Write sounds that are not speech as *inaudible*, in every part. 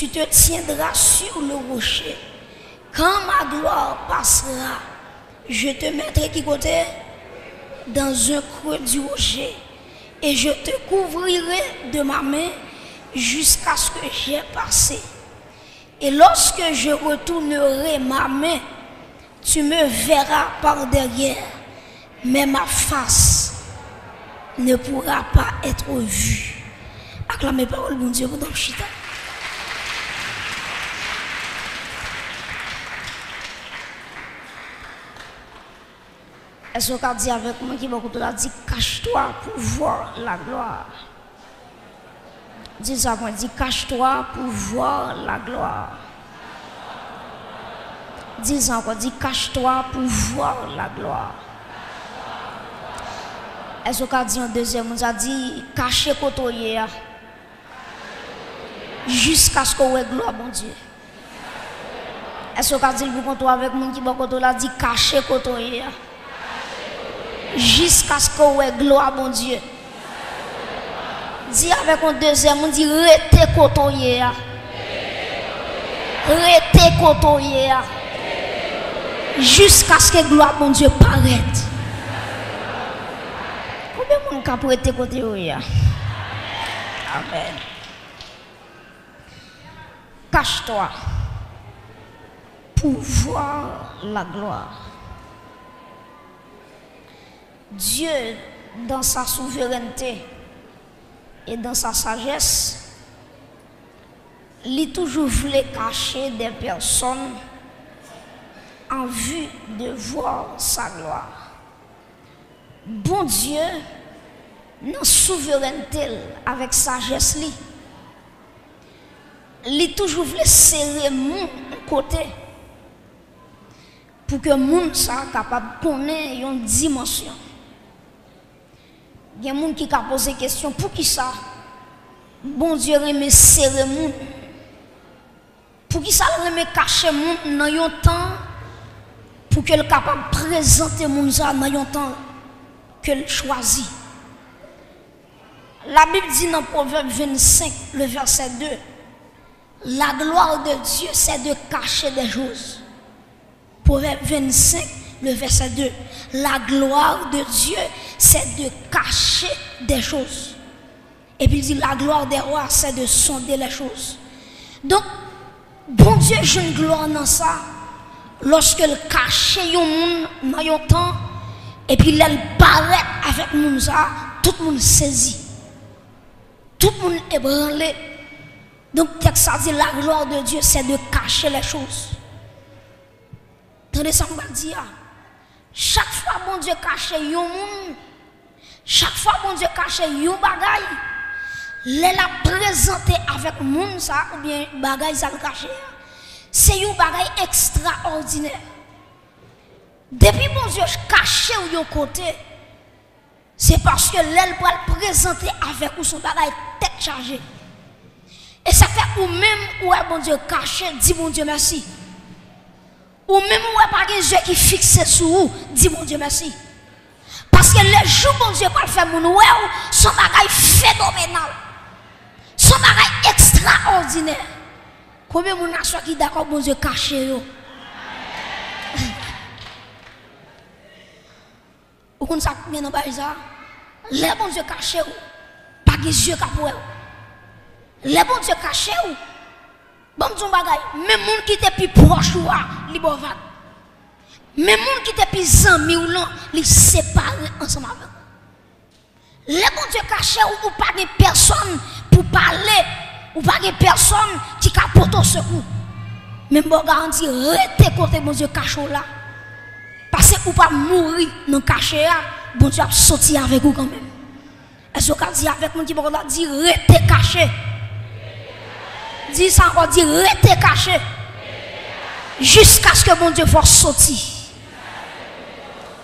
tu te tiendras sur le rocher. Quand ma gloire passera, je te mettrai qui côté? Dans un creux du rocher. Et je te couvrirai de ma main jusqu'à ce que j'ai passé. Et lorsque je retournerai ma main, tu me verras par derrière, mais ma face ne pourra pas être vue. Acclamez parole, bon Dieu, dans chita. Est-ce qu'on dit avec moi qui m'a dit cache-toi pour voir la gloire. Dis ça, moi, dis cache-toi pour voir la gloire. Dis encore, dis cache-toi pour voir la gloire. Est-ce qu'on dit en deuxième, on a dit cacher côté jusqu'à ce qu'on ait gloire, mon Dieu. Est-ce qu'on dit le bon avec moi qui bon là dit cacher côté jusqu'à ce qu'on ait gloire, mon Dieu. Dis avec un deuxième, on dit rete côté Rete côté jusqu'à ce que gloire mon Dieu paraisse. Combien de monde peut être côté Amen. Cache-toi pour voir la gloire. Dieu, dans sa souveraineté et dans sa sagesse, il toujours voulu cacher des personnes en vue de voir sa gloire. Bon Dieu, non souveraineté avec sagesse, il toujours voulu serrer mon côté pour que monde soit capable de connaître une dimension. Il y a des gens qui ont posé question pour qui ça? Bon Dieu remet serrer monde. Pour qui ça remet cacher monde dans un temps pour qu'elle capable de présenter mon dans un temps qu'elle choisit? La Bible dit dans Proverbe 25, le verset 2, la gloire de Dieu, c'est de cacher des choses. Proverbe 25, le verset 2, la gloire de Dieu, c'est de cacher des choses. Et puis il dit, la gloire des rois, c'est de sonder les choses. Donc, bon Dieu, j'ai une gloire dans ça lorsque elle cache un monde dans temps, et puis elle paraît avec nous, tout le monde saisit. Tout le monde est branlé. Donc, ça dit la gloire de Dieu, c'est de cacher les choses. Attendez ça, on va dire. Chaque fois, bon Dieu cache un monde, chaque fois, bon Dieu cache un bagaille, il l'a présenté avec monde ça, ou bien bagaille ça le caché c'est un bagage extraordinaire. Depuis mon Dieu caché ou yon côté, c'est parce que l'aile pour le présenter avec ou son bagage tête chargée. Et ça fait ou même ou est bon Dieu caché, dit mon Dieu merci. Ou même ou est pas des yeux qui fixent sur vous, dit mon Dieu merci. Paske le jou bon Diyo pal fè moun wè ou, son bagay fenomenal. Son bagay ekstraordinè. Koube moun aswa ki dakon bon Diyo kache yo. Ou kon sa koumen nan bay za? Le bon Diyo kache ou, pa ge zye kapwe ou. Le bon Diyo kache ou, bon Diyo bagay, men moun ki te pi proche ou a, li bo vat. Même monde qui était plus ami ou non, li séparé ensemble avec. Les bon Dieu caché ou pas de personne pour parler ou pas de personne qui capote au secours. Même bon garantie, restez côté mon Dieu cachot là. Parce que vous pas mourir dans le cachet, bon Dieu a sorti avec vous quand même. Est-ce vous dit avec mon Dieu, bon dit restez caché. Dis ça encore, dit restez caché. Jusqu'à ce que mon Dieu fasse sortir.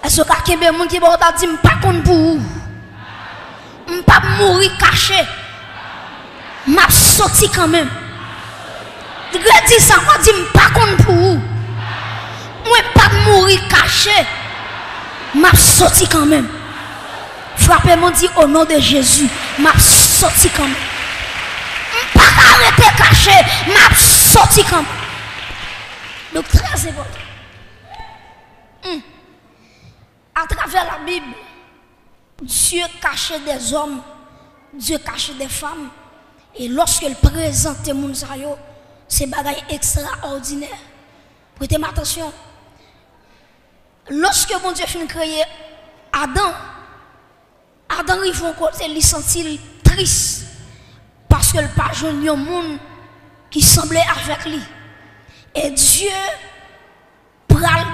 Est-ce que vous avez mon Dieu, bon dit, pas contre pour vous. Pas mourir caché m'a sorti quand même. Dis ça, moi dis pas contre pour vous. Moi pas mourir caché. M'a sorti quand même. Frappez-moi dit au nom de Jésus, m'a sorti quand même. Pas arrêter caché, m'a sorti comme. Donc très important. À travers la Bible, Dieu cachait des hommes, Dieu cachait des femmes. Et lorsqu'il présentait mon c'est bagaille extraordinaire. Prêtez attention. Lorsque mon Dieu finit de créer Adam, Adam il faut côté, il triste parce que le pas un monde qui semblait avec lui. Et Dieu pral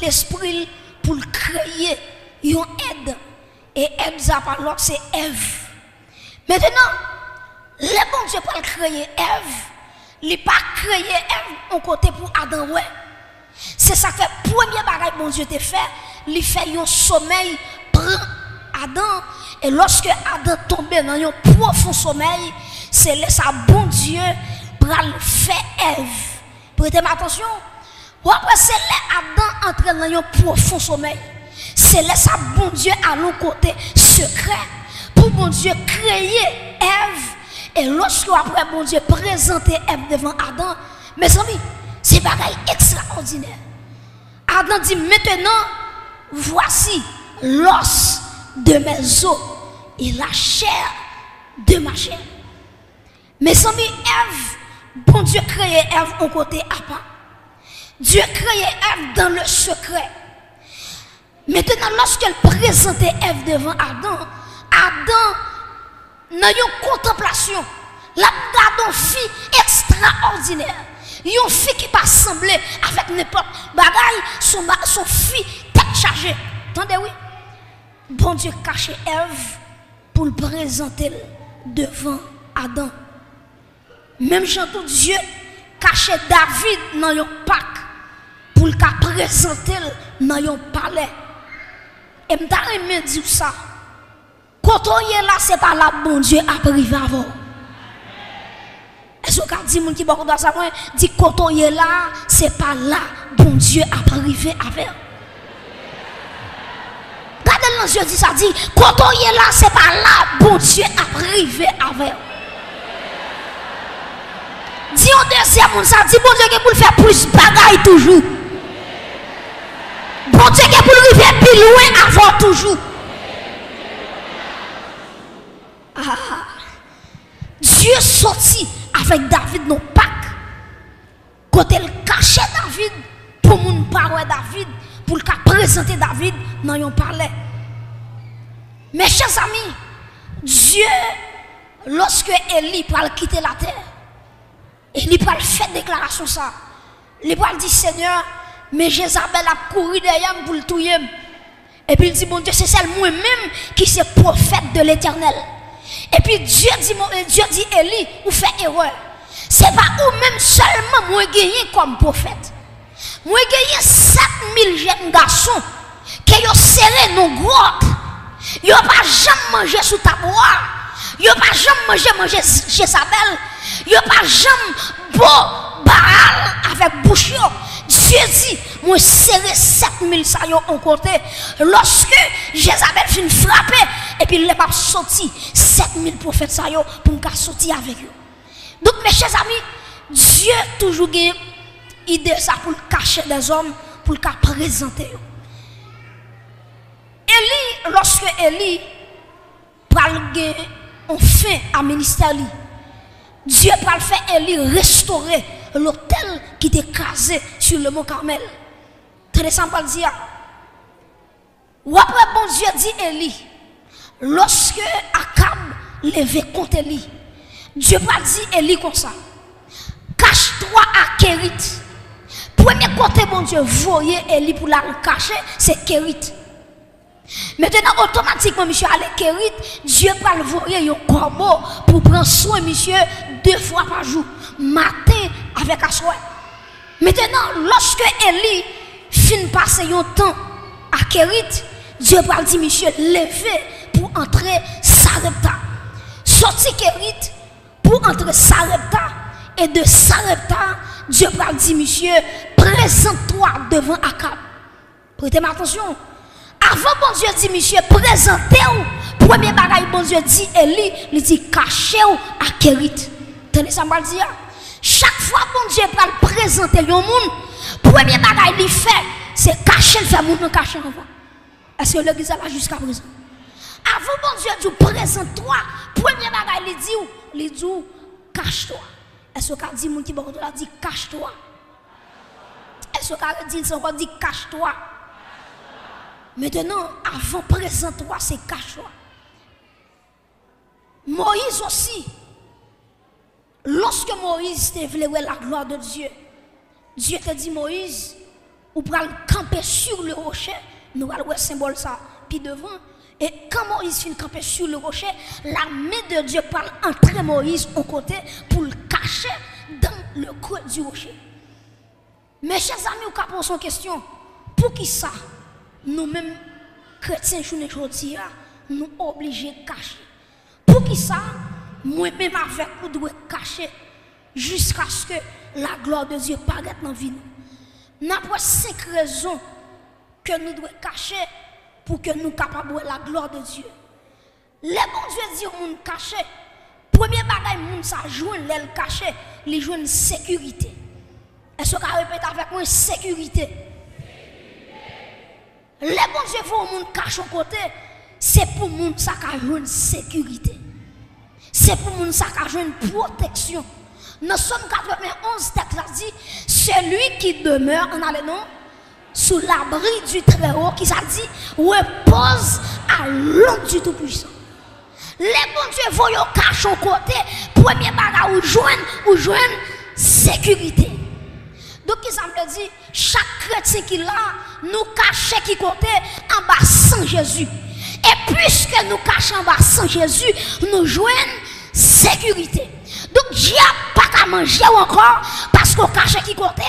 l'esprit pour créer une aide. Et aide ça par c'est Ève. Maintenant, le bon Dieu pour créer Ève, il pas créé Ève au côté pour Adam ouais. C'est ça fait premier bagage bon Dieu te fait, il fait un sommeil prend Adam et lorsque Adam tombé dans un profond sommeil, c'est là ça bon Dieu pour faire Ève. Prêtez attention. Après c'est là Adam entre dans un profond sommeil. C'est là ça bon Dieu à nos côtés secret pour bon Dieu créer Ève et lorsque après bon Dieu présenter Ève devant Adam, mes amis, c'est bagaille extraordinaire. Adam dit maintenant, voici l'os de mes os et la chair de ma chair. Mes amis, Ève, bon Dieu créé Ève au côté à part. Dieu créé Ève dans le secret. Maintenant, lorsqu'elle présentait Ève devant Adam, Adam, dans une contemplation, la une fille extraordinaire. Une fille qui pas sembler avec n'importe bagaille, son, son fille tête chargée. Attendez, oui. Bon Dieu caché Ève pour le présenter devant Adam. Même tout Dieu caché David dans un pack pour le présenter dans un palais. Et je me dire ça. Quand on est là, ce n'est pas là bon Dieu a privé avant. Est-ce que dit mon qui beaucoup dans ça dit quand on est là, ce n'est pas là bon Dieu a privé avec. Regardez dans Dieu dit ça dit quand on est là, ce n'est pas là bon Dieu a privé avec. Dis au deuxième ça dit bon Dieu qui pour faire plus bagaille toujours. Bon Dieu qui faire plus loin avant toujours. Ah. Dieu sorti avec David dans Pâques. Quand elle cachait David pour mon parler David, pour le présenter David dans un palais. Mes chers amis, Dieu, lorsque Élie va quitter la terre, Élie va faire déclaration ça. Il va dire Seigneur, mais Jézabel a couru derrière pour le tuer. Et puis il dit, bon Dieu, c'est celle moi-même qui est prophète de l'éternel. Et puis Dieu dit, euh, Dieu dit Élie, vous faites erreur. Ce n'est pas vous-même seulement moi gagné comme prophète. Moi gagné 7000 jeunes garçons qui ont serré nos grottes. Ils n'ont pas jamais mangé sous ta bois. Ils n'ont pas jamais mangé, chez belle. Ils n'ont pas jamais beau baral avec bouche. Dieu dit, moi serré 7000 saillants en côté. Lorsque Jézabel finit frapper, et puis il pas sorti 7000 prophètes saillants pour me sortir avec eux. Donc mes chers amis, Dieu toujours une idée ça pour cacher des hommes, pour le présenter. Élie, lorsque Élie parle fin à ministère, Dieu va faire Élie restaurer l'hôtel qui était casé sur le mont Carmel. Très simple dire. Ou après, bon Dieu dit Élie, lorsque Akab levait contre Élie, Dieu va dire Élie comme ça. Cache-toi à Kérit. Premier côté, bon Dieu, voyez Élie pour la cacher, c'est Kérit. Maintenant, automatiquement, monsieur, à Kérit, Dieu va le voir un corbeau pour prendre soin, monsieur, deux fois par jour, matin avec soir. Maintenant, lorsque Élie fin passer un temps à Kérit, Dieu va dire, monsieur, levez pour entrer Sarepta. Sorti Kérit pour entrer Sarepta. Et de Sarepta, Dieu va dire, monsieur, présente-toi devant Akab. Prêtez attention. Avant, bon Dieu dit, monsieur, présentez-vous. Premier bagaille, bon Dieu dit, Élie, il dit, cachez-vous à Kérit. Tenez ça dire. Chaque fois bon Dieu va le présenter au monde, premier bagage qu'il fait, c'est cacher le monde cacher. Est-ce que l'église là jusqu'à présent? Avant bon Dieu dit présente-toi, premier bagage il dit il dit cache-toi. Est-ce que dit mon qui dit cache-toi? Est-ce que dit encore dit cache-toi? Maintenant, avant présente-toi, c'est cache-toi. Moïse aussi, lorsque Moïse te voulu la gloire de Dieu, Dieu te dit Moïse, ou pour camper sur le rocher, nous allons voir symbole ça, puis devant. Et quand Moïse finit camper sur le rocher, la main de Dieu parle entrer Moïse au côté pour le cacher dans le creux du rocher. Mes chers amis, vous posez une question. Pour qui ça, nous-mêmes, chrétiens, nous obligés de cacher? Pour qui ça Moi-même avec vous dois cacher jusqu'à ce que la gloire de Dieu paraisse dans la vie. Nous avons cinq raisons que nous devons cacher pour que nous soyons capables la gloire de Dieu. Les bons Dieu disent nous cacher. Premier bagage, nous ça joue l'aile caché, les joue une sécurité. Est-ce que vous répéter avec moi sécurité? Les bons Dieu font monde cacher côté, c'est pour nous ça une sécurité. C'est pour nous ça une protection. Nous sommes 91 texte dit celui qui demeure en allant sous l'abri du Très-Haut qui ça dit repose à l'ombre du Tout-Puissant. Les bons dieux voyons cache au côté premier bagage ou joindre ou joindre sécurité. Donc il semble dire chaque chrétien qui là nous cache qui côté en bas sans Jésus. Et puisque nous cachons bas sans Jésus, nous joignons sécurité. Donc, Dieu n'a pas qu'à manger encore parce qu'on cache qui côté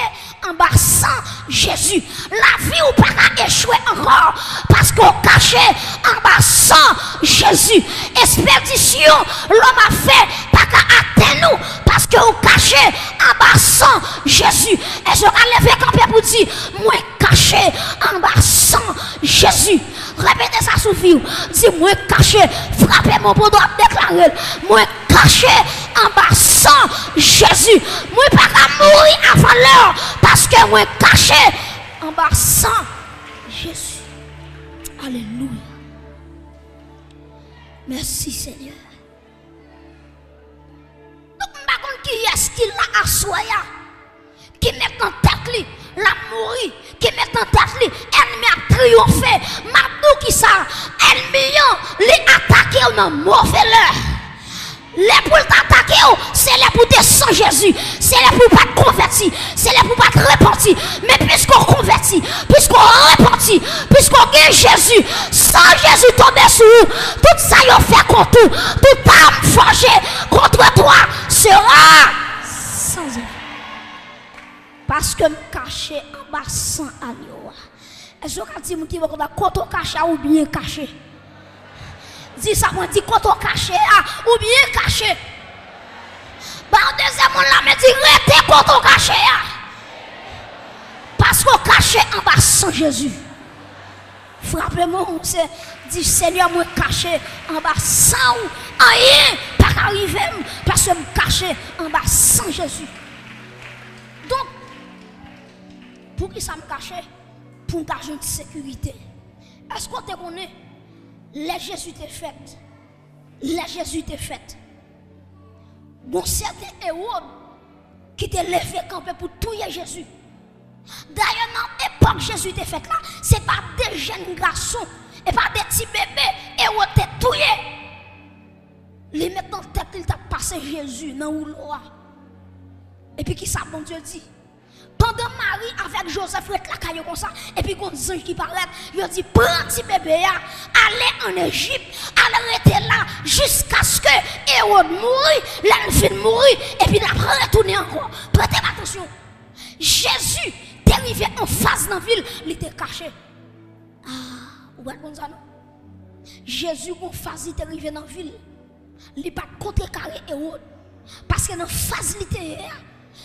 en bas sans Jésus. La vie ou pas qu'à échouer encore parce qu'on cache en bas sans Jésus. Expédition, l'homme a fait pas qu'à atteindre nous parce qu'on cache en bas sans Jésus. Et je vais lever camper pour dire, moi caché en bas sans Jésus. Répétez ça sous vie. Dis-moi caché, frappez mon pour déclarer. Moi caché en bas sans Jésus. Moi pas mourir avant l'heure parce que moi caché en bas sans Jésus. Alléluia. Merci Seigneur. Donc, je qui est-ce qui l'a assoya, qui met en tête la mourir, qui met en tête ennemi a triomphé. Maintenant qui ça, ennemi, les attaquer dans mauvais l'heure. Les pour t'attaquer, c'est les pour te sans Jésus. C'est les pour pas te. C'est les pour pas te. Mais puisqu'on convertit, puisqu'on repentit, puisqu'on gagne Jésus, sans Jésus tomber sur vous, tout ça y fait contre tout. Tout âme contre toi sera. Parce que me cacher en bas sans agneau. Est-ce que tu dis que tu caché ou bien caché? Dis ça, moi, dis quand on caché, ou bien caché. Bah, deuxième, on l'a dit, restez quand on caché, ah. Parce qu'on caché en bas sans Jésus. Frappez-moi, on s'est dit, Seigneur, moi caché en bas sans rien, pas arriver, parce que me caché en bas sans Jésus. Pour qui ça me caché? Pour une de sécurité. Est-ce qu'on te connaît? Les Jésus t'est fait. Les Jésus t'est fait. Bon, certains héros qui t'est levé pour tuer Jésus. D'ailleurs, dans l'époque Jésus t'est fait là, ce n'est pas des jeunes garçons et pas des petits bébés héros t'es tué. Les mettent dans tête, il t'a passé Jésus dans le Et puis qui ça, bon Dieu dit? Pendant Marie avec Joseph la caillou comme ça, et puis quand ange qui paraît, il dit prends petit bébé, allez en Égypte, allez rester là jusqu'à ce que Hérode mourit, l'enfant mourit, et puis après retourner encore. Prêtez attention. Jésus arrivé en face de la ville, il était caché. Ah, vous voyez ça non? Jésus en face, il est arrivé dans la ville. Il n'est pas contrecarré Hérode. Parce que dans la phase, il était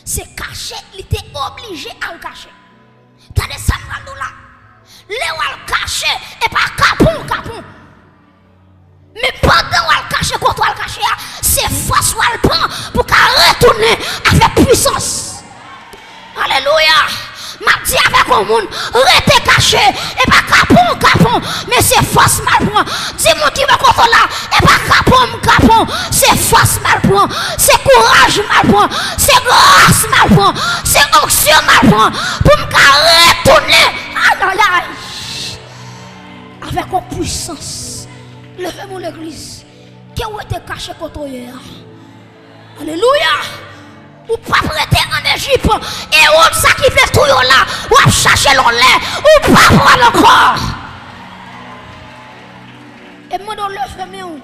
c'est caché, il était obligé à le cacher. T'as ça nous là. Le caché et pas capon, capon. Mais pendant le caché, quand le caché, c'est force ou le prend pour qu'elle retourner avec puissance. Alléluia. M'a dit avec un monde, restez caché, et pas capon, capon, mais c'est force mal point. Dis mon qui contre là, et pas capon, capon, c'est force mal point, c'est courage mal point, c'est grâce mal point, c'est onction mal point, pour me retourner. Aïe, aïe, aïe. Avec une puissance. Levez-moi l'église. Qui ont été caché contre hier. Alléluia. Ou pas prêter en Égypte. Et on sacrifie tout là. Ou chercher l'on Ou pas prendre encore. Et moi, dans le femme,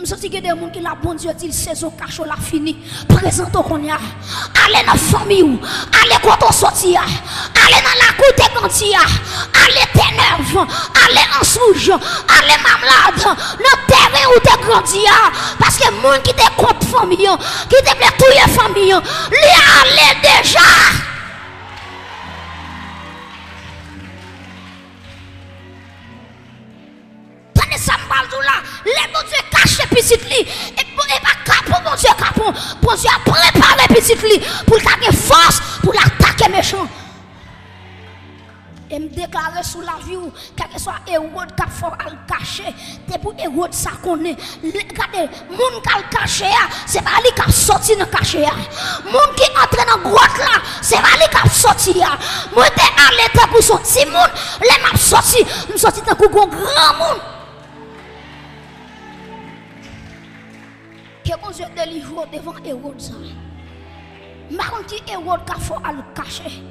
je sens a des gens qui la bon Dieu dit saison cachot la fini. Présente qu'on y a. Allez dans la famille allez quand on sortit. Allez dans la cour des gantiers. Allez t'énerve. Allez en souge. Allez malade. Dans terrain où t'es grandi. Parce que gens qui te contre famille, qui te plaît tout les famille, les allez déjà. Tenez ça là. Les bon Dieu cache petit lit. Et pas capon, capon. Bon a préparé petit lit pour qu'il force pour l'attaquer méchant. Et me déclarer sous la vie, quel que soit Hérode qui à le cacher, c'est pour Hérode ça qu'on est. Regardez, qui le caché, c'est pas lui qui a sorti dans le caché. Moun qui entre dans la grotte là, c'est pas lui qui a sorti. Moi, j'étais allé pour sortir les m'a sorti, je sorti dans un grand monde. Que bon Dieu délivre devant Hérode. Marron qui Hérode qui a fait à le cacher.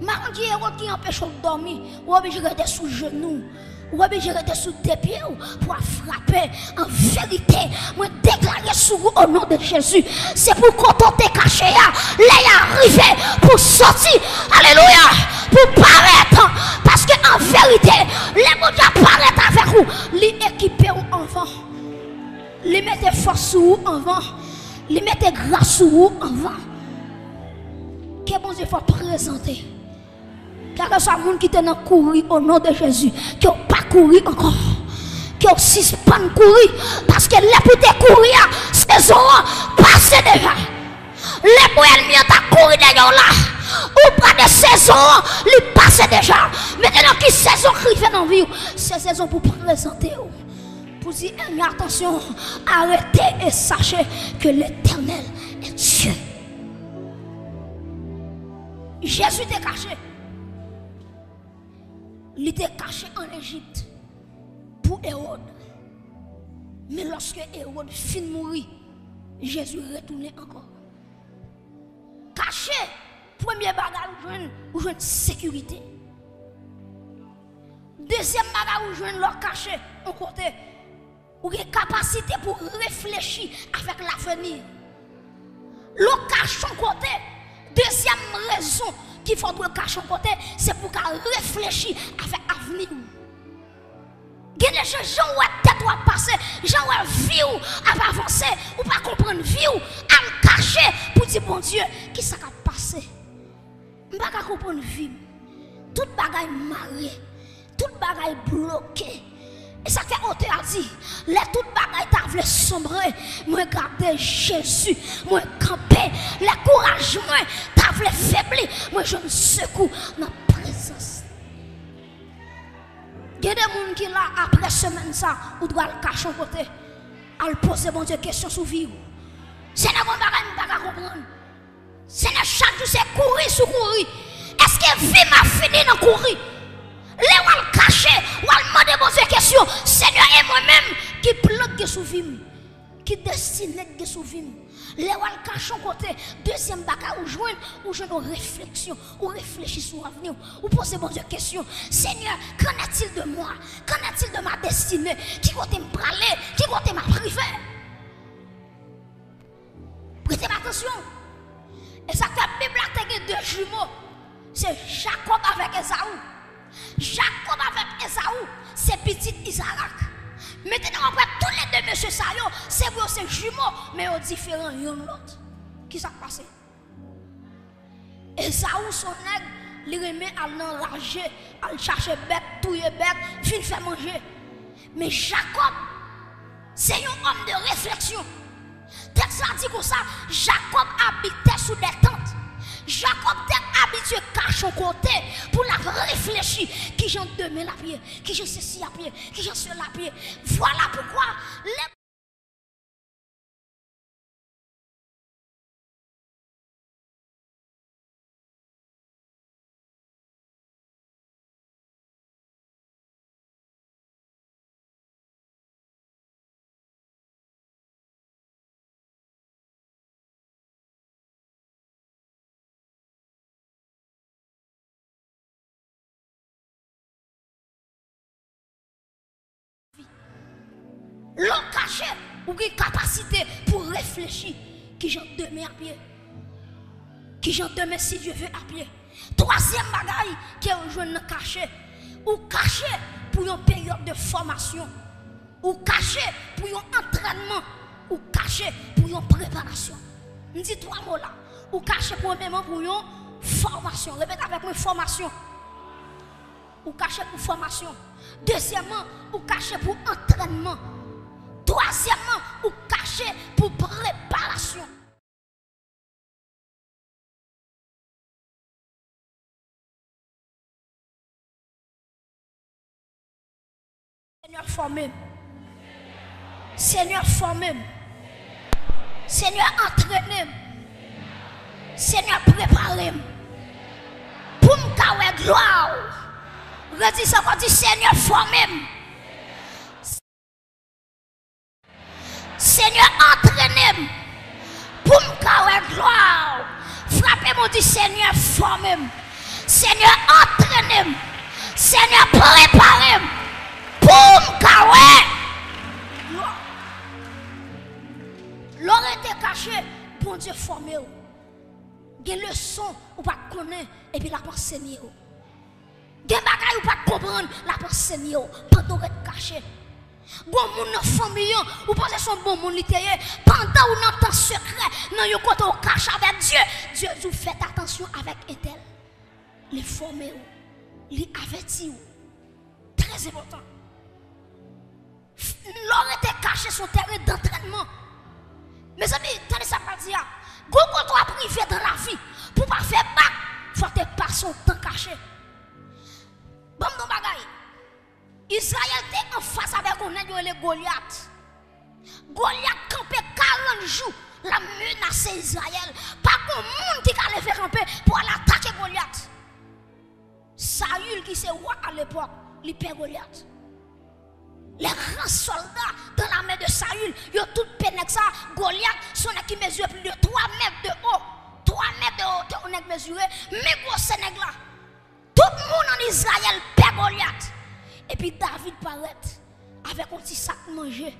Marron qui Hérode qui empêche de dormir, ou obligé de rester sous genoux? Ou obligé de rester sous tes pieds pour frapper. En vérité, moi déclarer sous vous au nom de Jésus. C'est pour t'es caché, là, arrivé pour sortir. Alléluia. Pour paraître. Parce qu'en vérité, les mots apparaissent avec vous. Les équipés ou enfants les mettre force sur vous en vent, les mettre grâce sur vous en vent. Que bon Dieu faut présenter. Car ce soit monde qui est dans courir au nom de Jésus, qui n'a pas couru encore, qui a suspend courir, parce que les pour courir, saison passé déjà. Les pour ennemis ont couru d'ailleurs là. Ou pas de saison, les passé déjà. Maintenant, qui saison qui fait dans la vie, c'est saison pour présenter. Pour dire, attention, arrêtez et sachez que l'éternel est Dieu. Jésus était caché. Il était caché en Égypte pour Hérode. Mais lorsque Hérode finit de mourir, Jésus retourné encore. Caché, premier bagage, ou une sécurité. Deuxième bagage, ou une leur caché, en côté ou une capacité pour réfléchir avec l'avenir. Le cache son côté. Deuxième raison qu'il faut le cacher son côté, c'est pour réfléchisse avec l'avenir. Il y a des gens qui tête à passer, gens qui vie à avancer, ou pas comprendre vie à cacher pour dire bon Dieu, qui ça va passer? Je ne pas comprendre vie. Tout bagaille maré, tout bagaille bloqué. Et ça fait auteur a dit, les toutes bagailles t'a voulu sombrer, moi garder Jésus, moi camper, les courage moi t'a voulu faiblir, moi je me secoue dans la présence. Il y a des gens qui là après semaine ça, ou doit le cacher au côté, à le poser bon Dieu question sur vie. C'est pas bon bagage pas comprendre. C'est chaque jour c'est courir sur courir. Est-ce que vie m'a fini dans courir? Les wal caché, wal demander Dieu question. Seigneur et moi-même qui plante sous vie, qui destine de sous. Les wal caché côté, deuxième bagarre ou joindre ou je une réflexion, ou réfléchir sur l'avenir, ou poser bon Dieu question. Seigneur, qu'en est-il de moi? Qu'en est-il de ma destinée? Qui côté me parler? Qui côté m'a privé? Prêtez attention. Et ça fait la Bible a deux jumeaux. C'est Jacob avec Jacob avec Esaou, c'est petit Isaac. Maintenant, après tous les deux monsieur Sayo, c'est vous, c'est jumeaux, mais ils différents l'un l'autre. Qui s'est passé? Esaou, son nègre, il remet à l'enrager, à chercher bête, touiller bête, fin faire manger. Mais Jacob, c'est un homme de réflexion. Texte dit comme ça, Jacob habitait sous des tentes. Jacob était habitué à cacher au côté pour la réfléchir. Qui j'en demain la pied, qui j'en ceci à pied, qui j'en cela à pied. Voilà pourquoi les l'ont caché ou qui capacité pour réfléchir qui j'en demain à pied. Qui j'en demain si Dieu veut à pied. Troisième bagaille qui est un jeune caché ou caché pour une période de formation. Ou caché pour un entraînement. Ou caché pour une préparation. Je dis trois mots là. Ou caché pour une formation. Répète avec moi formation. Ou caché pour formation. Deuxièmement ou caché pour entraînement Troisièmement, ou caché pour préparation. Seigneur formé. Seigneur formé. Seigneur entraîné. Seigneur préparé. Pour me gloire. Redis ça, dit Seigneur formé. Seigneur, entraînez pour me faire gloire. Frappez-moi du Seigneur, formez Seigneur, entraînez Seigneur, préparez pour me gloire. L'or était caché, pour Dieu formé. Il y a leçon ou pas connaître et puis la pensée. A des choses ou pas comprendre la pensée pendant que caché. Bon moun nan famille, ou pensez son bon moun li pendant ou nan temps secret, nan yo kote ou cache avec Dieu, Dieu vous fait attention avec un tel. Les former les avertir Très important. L'or était caché son terrain d'entraînement. Mes amis, tenez ça pas dire. Gogo doit privé dans la vie pour pas faire bac, faut te passer son temps caché. Bon non bagaille. Israël était en face avec un nègre le Goliath. Goliath campé 40 jours, la menace Israël. Pas qu'un monde qui allait faire camper pour attaquer Goliath. Saül qui c'est roi à l'époque, il perd Goliath. Les grands soldats dans la main de Saül, ils ont tout ça. Goliath, son qui mesure plus de 3 mètres de haut. 3 mètres de haut, on est mesuré. Mais gros Sénégal, tout le monde en Israël perd Goliath. Et puis David paraît avec un petit sac manger.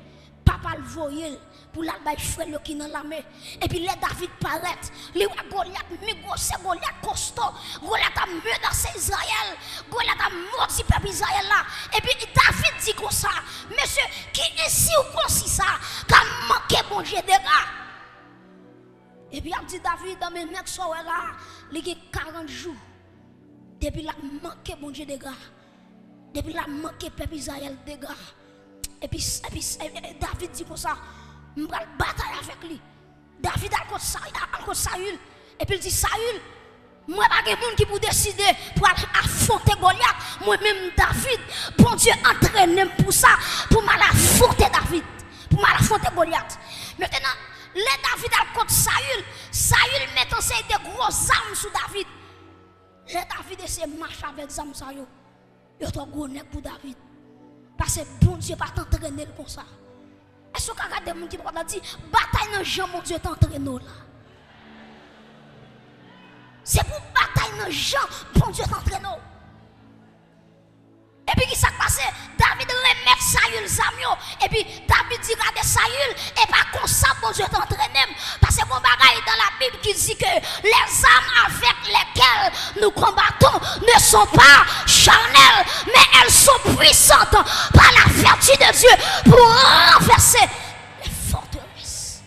Papa le voyait pour la baille frère qui dans la. Et puis les David paraît. Les Goliath, mais c'est Goliath costaud. Goliath a menacé Israël. Goliath a morti peuple Israël là. Et puis David dit comme ça. Monsieur, qui ici ou comme ça, qu'a manqué bon Dieu gars. Et puis il dit David, dans mes mecs là, il y a 40 jours. Depuis là, manqué bon Dieu des gars. Depuis là, manqué peuple Israël gars. Et puis, et puis David dit comme ça, je vais bataille avec lui. David a contre Saül. Et puis il dit, Saül, moi, pas de monde qui peut décider pour affronter Goliath. Moi-même, David, bon Dieu, entraîne pour ça, pour m'affronter David, pour m'affronter Goliath. Maintenant, les David a contre Saül, Saül met en scène des gros armes sur David. Les David essaie de marcher avec les armes Yo to gros pour David. Parce que bon Dieu pas t'entraîner comme ça. Est-ce que vous regardez mon qui parle dit bataille dans Jean mon Dieu t'entraîne là? C'est pour bataille dans Jean bon Dieu t'entraîne. Et puis, qui s'est passé? David remet Saül Zamio. Et puis, David dit à Saül, et pas comme ça, bon Dieu t'entraîne. Parce que mon bagage dans la Bible qui dit que les âmes avec lesquelles nous combattons ne sont pas charnelles, mais elles sont puissantes par la vertu de Dieu pour renverser les forteresses.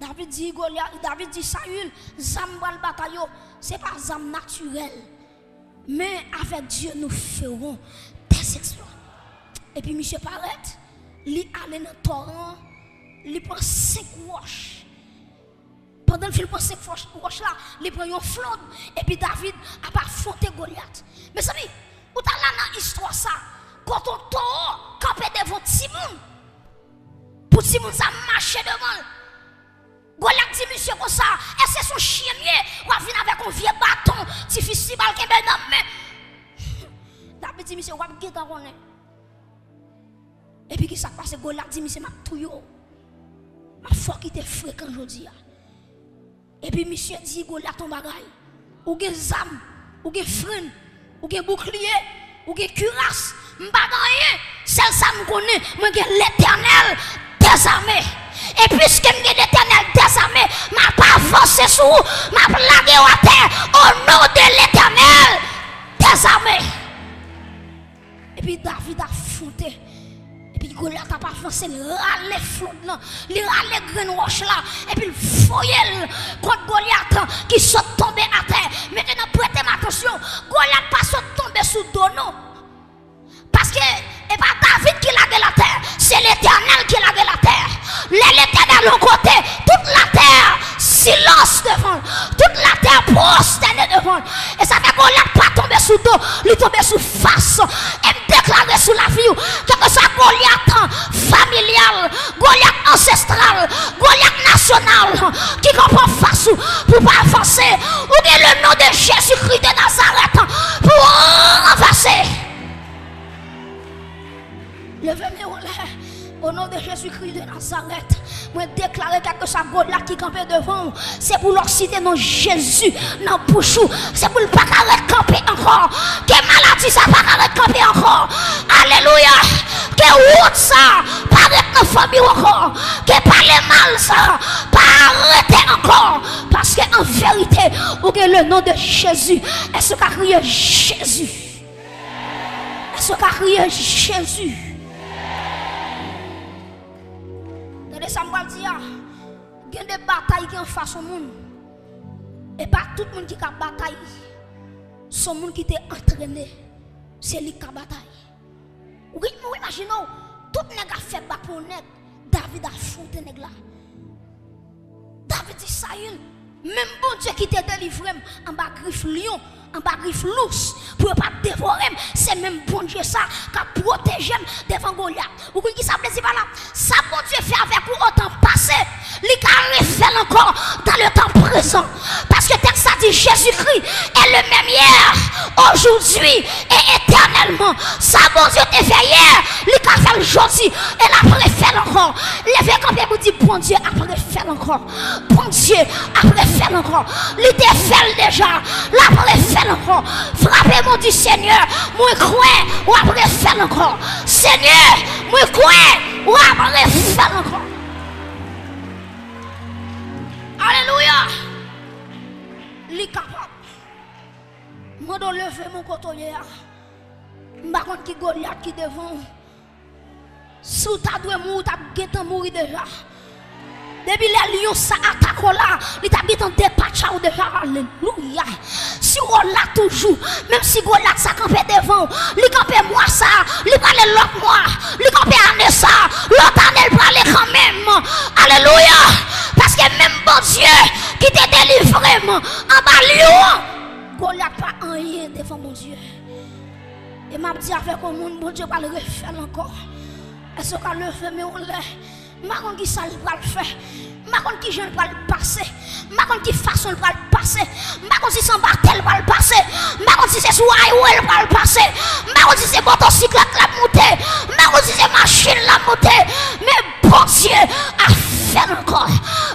David dit, Goliath, David dit, Saül, Zambal bataillon, ce n'est pas zam naturel. Mais avec Dieu, nous ferons des exploits. Et puis, monsieur Parette, il allait dans le torrent il prend cinq roches. Pendant qu'il prend cinq roches là, il prend une flambe. Et puis David a affronté Goliath. Mais amis, où t'as là dans l'histoire ça? Quand on tord, campé devant Timon. Pour Timon, ça marche devant. Goliath dit, monsieur, comme ça, et c'est son chien mieux? Venir avec un vieux bâton, Et puis, qui s'est passé, Goliath dit, monsieur, ma touille. Ma foi qui était fréquent aujourd'hui. Et puis, monsieur dit, Goliath ton bagaille. Ou gen zam, ou gen frein, ou gen bouclier, ou gen cuirasse. M'bagaille, rien. Celle ça me connaît, moi gen l'éternel désarmé. Et puisque je suis l'éternel désarmé, m'a pas avancé sous, m'a plagué à terre au nom de l'éternel désarmé. Et puis David a fouté. Et puis Goliath a pas avancé, il râle flot là, il râle grain roche là. Et puis il foyait contre Goliath qui saute tombé à terre. Maintenant, prêtez attention, Goliath pas saute tomber sous dos. Parce que et pas David qui l'a la terre, c'est l'éternel qui l'a la terre. L'éternel au côté, toute la terre, silence devant. Toute la terre prosternée devant. Et ça fait qu'on pas tombé sous dos, il tombé sous face. Et me déclarer sous la vie, que ça Goliath familial, Goliath ancestral, Goliath national, qui comprend face pour pas avancer. Ou bien le nom de Jésus-Christ de Nazareth pour avancer. Levez-moi au nom de Jésus-Christ de Nazareth. Moi déclarer quelque chose là qui campait devant. C'est pour leur citer non Jésus dans bouche. C'est pour ne pas camper encore. Que maladie ça pas camper encore. Alléluia. Que route ça paraît dans famille encore. Que parler mal ça pas arrêter encore. Parce qu'en vérité, vous avez le nom de Jésus. Est-ce qu'a crié Jésus? Est-ce qu'a crié Jésus? Et ça me dire, il y a des batailles qui en face au monde. Et pas tout le monde qui a bataille. Son monde qui était entraîné, c'est lui qui a bataille. Oui, mais imaginez, tout le monde a fait pour David a affronté nèg là. David dit ça, même bon Dieu qui t'a délivré en bas griffe lion en bas griffe lousse pour ne pas dévorer. C'est même bon Dieu ça qui a protégé devant Goliath. Vous comprenez qui ça plaisir par là Ça bon Dieu fait avec vous au temps passé. Il a refait encore dans le temps présent. Parce que texte ça dit Jésus-Christ est le même hier, aujourd'hui et éternellement. Ça bon Dieu te fait hier. Il a fait aujourd'hui et après fait encore. Fait quand vous dit bon Dieu après fait encore. Bon Dieu après fait encore. Il te fait déjà. L'après fait encore. Frappez moi du Seigneur. Moi crois ou après faire encore. Seigneur, moi crois ou après faire encore. Alléluia. Li capable. Moi dois lever mon cotonnier. Je ne qui Goliath qui devant. Sous ta mourir déjà. Depuis les lions ça attaque là, il t'a dit en dépatcha ou déjà. Alléluia. Si on l'a toujours, même si on l'a ça campé devant, il campé moi ça, il parle l'autre moi, il campé année ça, l'autre année il parle quand même. Alléluia. Parce que même bon Dieu qui t'a délivré en bas lion, Goliath pas rien devant mon Dieu. Et m'a dit avec mon monde, bon Dieu va le refaire encore. Est-ce qu'on le fait, mais on l'a. Je qui ça va le faire. Je qui je va le passer. Je qui façon va le passer. Je si bartel va le passer. Je si c'est sous highway va le passer. Je si c'est motocyclette la monter. Je si c'est machine la monter. Mais bon Dieu a fait encore.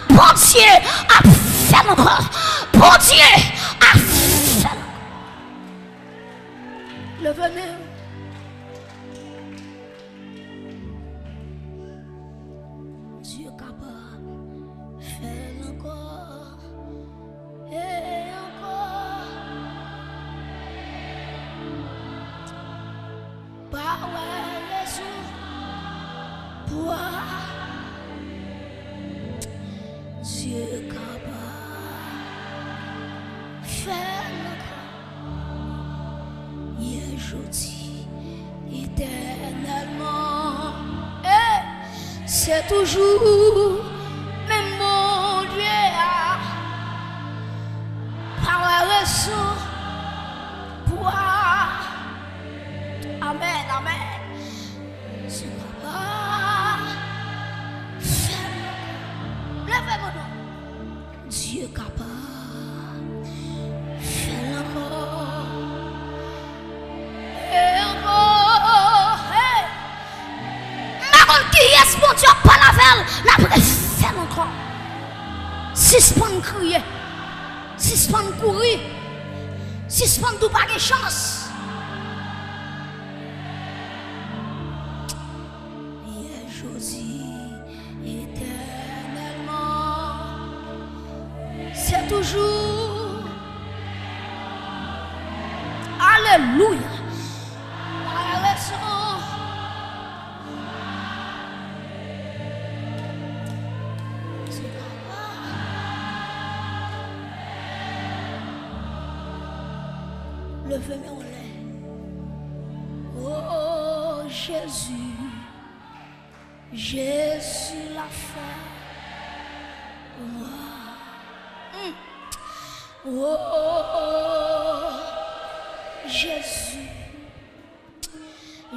Bon Dieu a fait encore.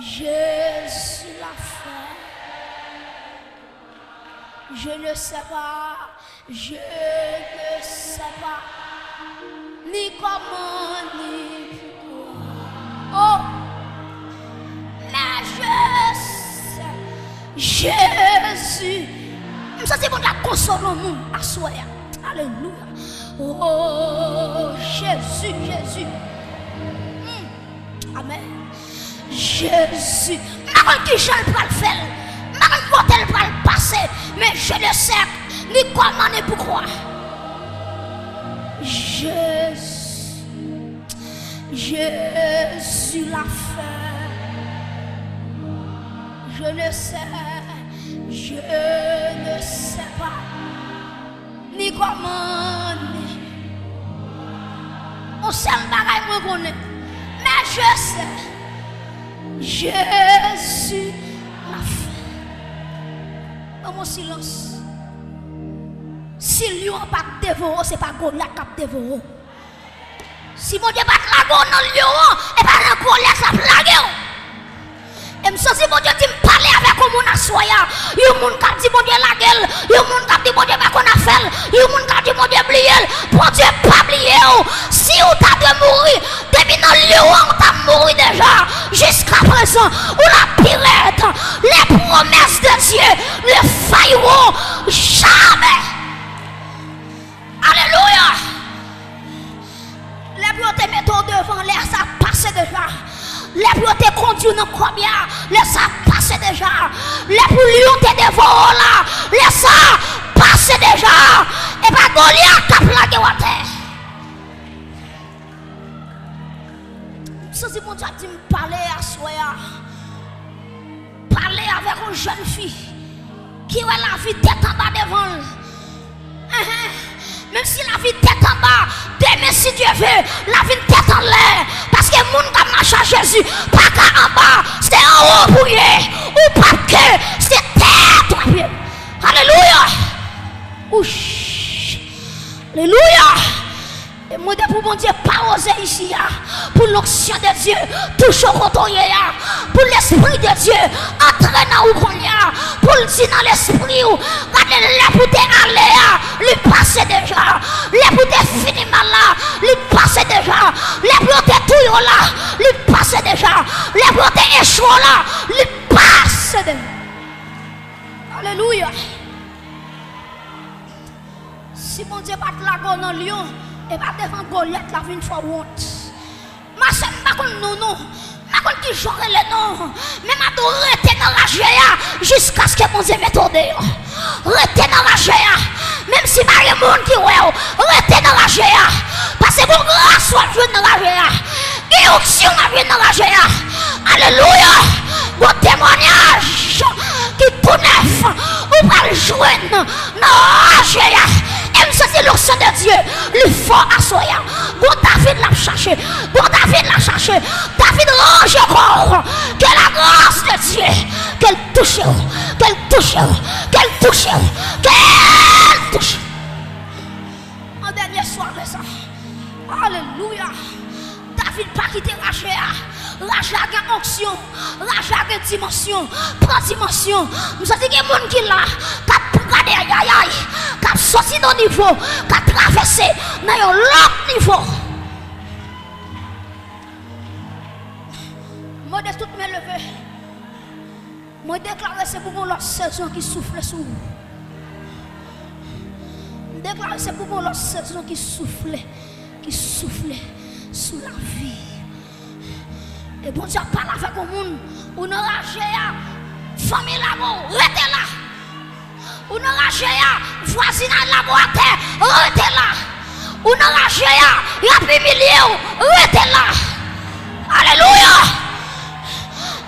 Jésus l'a fait. Je ne sais pas, je ne sais pas, ni comment, ni pourquoi. Oh, mais je sais, Jésus. Ça c'est bon la console au monde, à soi. Alléluia. Oh, Jésus, Jésus. Jésus. Maman qui je le faire. Maman quand elle va le passer. Mais je ne sais ni comment ni pourquoi. Jésus. Jésus l'a fait. Je ne sais, je ne sais pas, ni comment, ni. On sait le connais. Mais je sais, Jésus l'a fait. Dans mon silence. Si lion pas dévoré, c'est pas Goliath qui a dévoré. Si mon Dieu bat la dans lion, et pas la Goliath qui a plagué. Et me sens si mon Dieu dit kon moun aswaya, yon moun kap di moun de la gel, yon moun kap di moun de bakon afel, yon moun kap di moun de bliyel, bon diye pa bliye ou, si ou ta de mouri, debi nan le ou an ta mouri deja, jiska prezan, ou la piret, le promes de Diyo, ne fayou jamais. Alléluia. Les blots te mettons devant l'air, ça passe déjà. Les blocs te dans combien? Les ça passe déjà. Les bouillons te devant là. Les ça passe déjà. Et pas Goliath qui a plagué à terre. C'est mon Dieu dit me parler à soi. Parler avec une jeune fille qui a la vie tête en bas devant. *laughs* Même si la vie tête en bas, demain si Dieu veut, la vie tête en l'air. Monde qui marche à Jésus, pas qu'à en bas, c'est en haut pour. Ou pas que, c'est lui. Alléluia. Ouch. Alléluia. Et moi, pour mon Dieu, pas oser ici, pour l'onction de Dieu, touche au coton, pour l'esprit de Dieu, entrer dans où qu'on a, pour le dire dans l'esprit, regardez là pour aller, lui passer déjà, te finir mal là, lui passer déjà, pour te tout là, lui passer déjà, pour te échouer là, lui passer déjà. Alléluia. Si mon Dieu bat la go dans lion, et pas devant Goliath la vie une fois honte. Ma sœur, pas comme nous. Akon ki jore le nou. Men mato rete nan raje ya. Jiska skè moun zè metode yo. Rete nan raje ya. Mem si marye moun ki wè yo. Rete nan raje ya. Pase moun gras wap jwen nan raje ya. Gè yon ksyon wap jwen nan raje ya. Aleluya. Bon temonyaj. Ki pou nef. Ou pral jwen nan raje ya. C'est l'onction de Dieu, le fort à soya. Bon David l'a cherché, bon David l'a cherché. David range encore. Que la grâce de Dieu, qu'elle touche, qu'elle touche, Qu'elle touche. Qu'elle touche. En dernier soir ça. Alléluia. David pas quitté Rachel. Rachel a onction. Rachel a dimension. Prends dimension. Nous avons dit a des gens qui là. Qui a regardé aïe aïe. Qui sorti le niveau. Qui traversé dans un autre niveau. Moi, de toutes mes levées, moi déclare c'est pour mon saison qui souffle sous vous. Déclare c'est pour mon saison qui souffle, qui souffle sous la vie. Et bon Dieu, pas la fait comme monde. On aura famille là-bas, restez là. On aura voisinage là-bas, restez là. On aura géant, rapide million, restez là. Alléluia.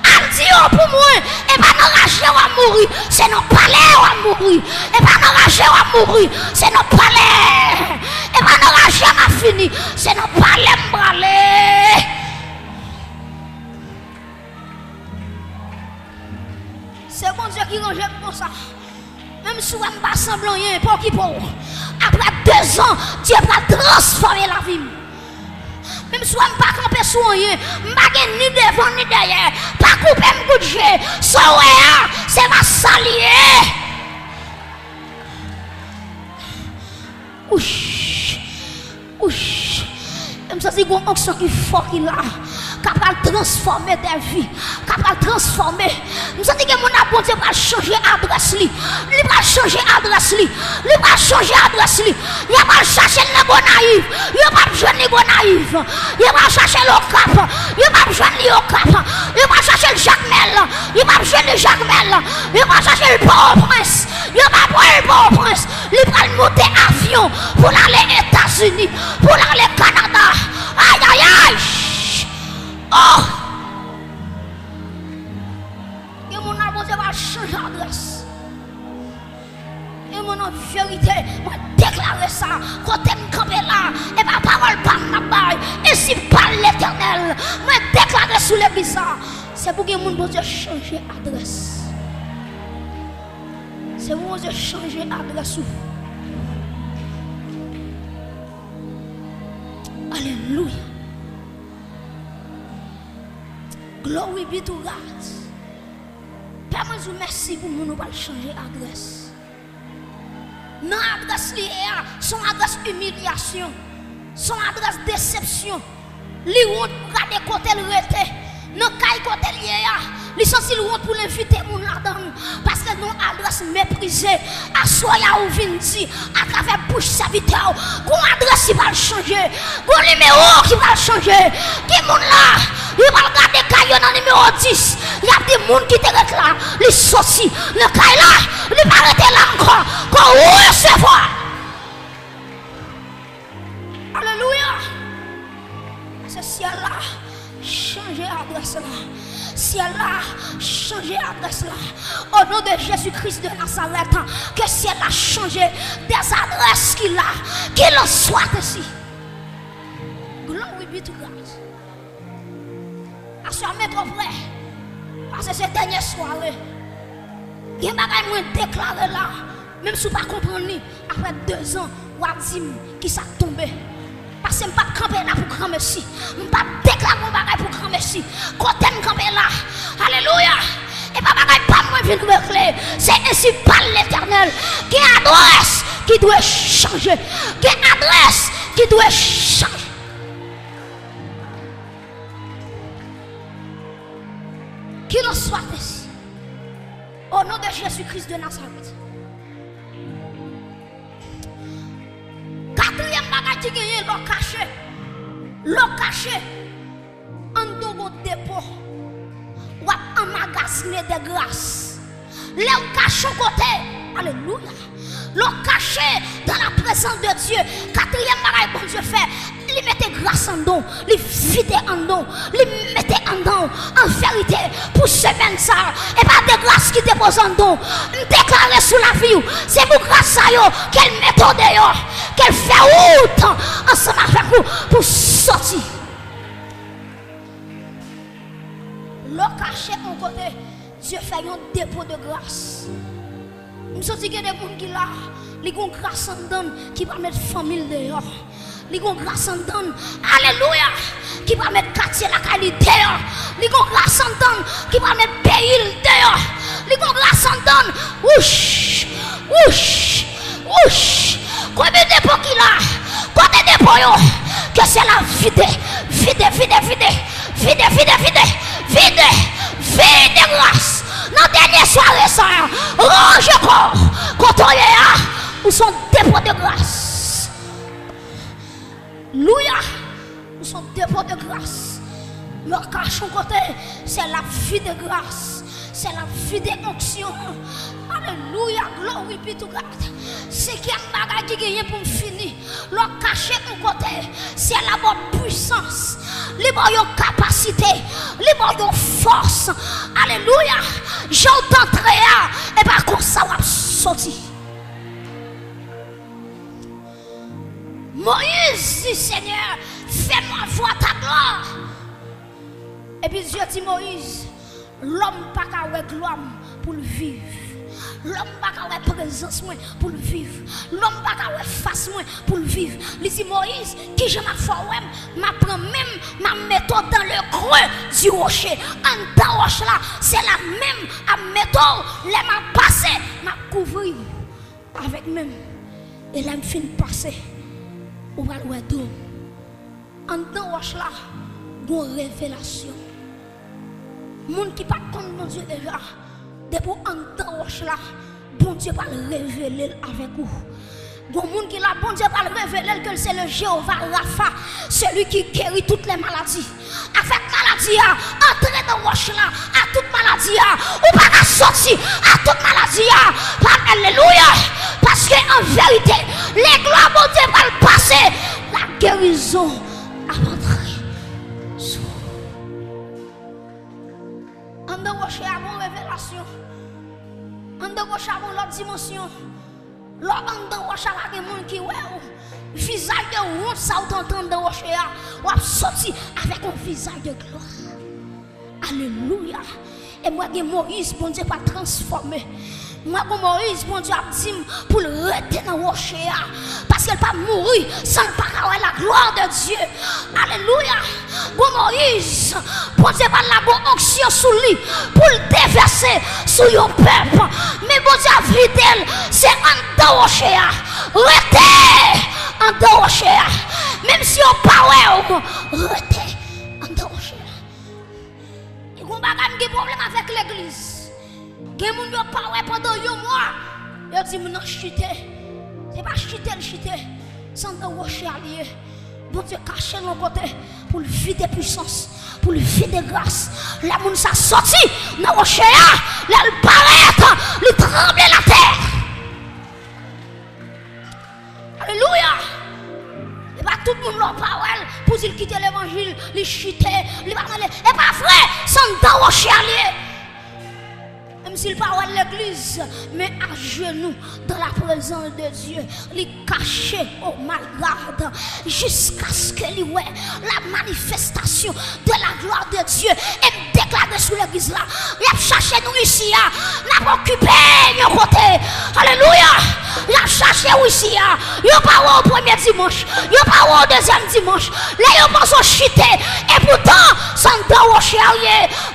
Aldio oh, pour moi, et pas nos rachés à mourir, c'est nos palais à mourir. Et pas nos rachés à mourir, c'est nos palais. Eh et pas nos rachés à fini, c'est nos palais à Se bon Diyo ki range m pou sa. Mem sou m pa semblan yon, pou ki pou. Apre 2 an, Diyo pa transforme la vim. Mem sou m pa kampe sou an yon, m bagen ni devan ni deye. Pa koupe m goudje, se we a, se va salye. Oush, oush. M sa si goun anksyon ki fok ki la. Capable de transformer des vies, capable de transformer. Nous avons dit que mon abondé va changer adresse Il va changer adresse Il va changer adresse Il va chercher le bon naïf. Il va jouer le bon naïf. Il va chercher le cap. Il va jouer le cap. Il va chercher le Jacques Mel. Il va jouer le Jacques Mel. Il va chercher le bon prince. Il va prendre le bon prince. Il va monter avion pour aller aux États-Unis, pour aller au Canada. Aïe aïe aïe. Oh! Et mon arbre va changer d'adresse. Et mon vérité, moi déclarer ça. Quand tu me campé là, et ma parole pas ma baille. Et si pas l'éternel, moi déclarer sous l'église C'est pour que mon bon Dieu change d'adresse. C'est pour que Dieu change d'adresse. Alléluia. Glory be to God. Pèman zou mersi pou moun nou pal chanje adres. Nan adres li e a, son adres humilyasyon, son adres decepsyon. Li wout gade kote l rete. Non, caille côté lié Li sensi honte pour l'inviter mon là-dedans parce que nous adresse méprisée. À soya ou à travers bouche serviteur. Qu'on adresse qui va changer. Qu'on numéro qui va changer. Qui mon là? Il va regarder caillou dans le numéro 10. Il y a des gens qui te là. Les sortis. Le caillou là. Il va arrêter là encore. Qu'on recevoir. Alléluia. Ce ciel-là. Changer adresse là. Ciel-là. Changer adresse là. Au nom de Jésus-Christ de Nazareth. Que ciel a changé des adresses qu'il a. Qu'il en soit ici. Glory be to God. Ce mettre frère. Parce que c'est dernière soirée. Il y a des choses là. Même si vous ne comprenez pas, après deux ans, dit qui s'est tombé. Parce que je ne pas camper là pour grand merci. Je ne pas déclarer mon bagage pour grand merci. Quand je camper là, Alléluia. Et pas bagage pas moi venir me clé. C'est ainsi par l'éternel. Qui adresse qui doit changer? Qui adresse qui doit changer? Qu'il en soit ainsi. Au nom de Jésus-Christ de Nazareth. Quatrième bagage qui gagne, l'eau caché. L'eau caché. En double dépôt. Ou emmagasiner des grâces. L'eau caché côté. Alléluia. L'eau caché dans la présence de Dieu. Quatrième bagage que Dieu fait il mettait grâce en don, il vidait en don, il mettait en don, en vérité, pour semaine ça, et pas de grâce qui dépose en don, déclarer sous la vie, c'est pour grâce à eux qu'elle méthode qu'elle fait route ensemble avec vous pour sortir. Le caché en côté, Dieu fait un dépôt de grâce. Je a des gens qui là, ils ont grâce en donne qui va mettre famille dehors. Ils ont grâce en donne. Alléluia. Qui va mettre quartier la qualité dehors. Ils ont grâce en donne qui va mettre pays dehors. Ils ont grâce en donne. Ouch. Ouch. Ouch. Combien de dépôts qu'il a Combien de Que c'est la vide. Vide, vide, vide. Vide, vide, vide. Vide. Vide grâce. Dans dernière soirée, ça. Range corps. Quand on est là, où sont dépôts de grâce. Louia. Nous sommes dépôts de grâce. Le cachon côté, c'est la vie de grâce. C'est la vie d'onction. Alléluia, gloire be to God. C'est qui bagage qui gagne pour finir. Le caché mon côté, c'est la bonne puissance. Les bonnes capacité, les bonnes force. Alléluia. J'entends très et par contre ça va sortir. Moïse dit Seigneur, fais-moi voir ta gloire. Et puis Dieu dit Moïse, l'homme pas qu'à gloire pour le vivre. L'homme pas qu'à présence pour le vivre. L'homme pas qu'à face pour le vivre. Il Moïse, qui je m'a fait m'a prend même ma méthode dans le creux du rocher. En dans rocher là, c'est la même méthode. Les m'a passé, m'a couvrir avec même. Et là, je fin passer. On va voir En dans rocher là, une révélation. Monde qui pas contre mon Dieu déjà. Depuis en temps là, bon Dieu va le révéler avec vous. Bon monde qui là, bon Dieu va le révéler que c'est le Jéhovah Rapha, celui qui guérit toutes les maladies. Avec maladie, entrer dans roche là, à toute maladie, ou pas sortir à toute maladie. Alléluia. Parce que en vérité, les gloires, bon Dieu va le passer. La guérison À révélation. En de roche à mon l'autre dimension. De roche à la monde qui ouais, visage de honte, ça ou t'entendre de roche ou a sorti avec un visage de gloire. Alléluia. Et moi, Moïse, bon Dieu, pas transformé. Moi, pour Moïse, mon Dieu a dit pour le retenir dans le rocher. Parce qu'elle pas mourir sans pas la gloire de Dieu. Alléluia. Pour Moïse, pour pas la bonne onction sous lui. Pour le déverser sur le peuple. Mais bon Dieu a c'est en dans rocher. Retenez en dans rocher. Même si on parle, retenez en dans rocher. Il y a un problème avec l'église. Gen moun yo pa wè pendant un mois. Yo dit moun nan chute. C'est pas chute le chute. Sans de rocher allié. Bon Dieu caché nos côté pour le vide puissance, pour le vide grâce. La moun sa sorti dans rocher là, le paraît, le trembler la terre. Alléluia. Et pas tout le monde leur parole pour dire quitter l'évangile, les chuter, les Et pas vrai, sans de rocher allié même s'il parle de l'église, mais à genoux dans la présence de Dieu, il caché au malgarde jusqu'à ce que voit la manifestation de la gloire de Dieu et déclarer sur l'église là. Il a cherché nous ici, il hein. a occupé nos côté. Alléluia. Il a cherché ici, il a pas au premier dimanche, il a pas au deuxième dimanche. Là, il a pas chuter. Et pourtant, sans doute,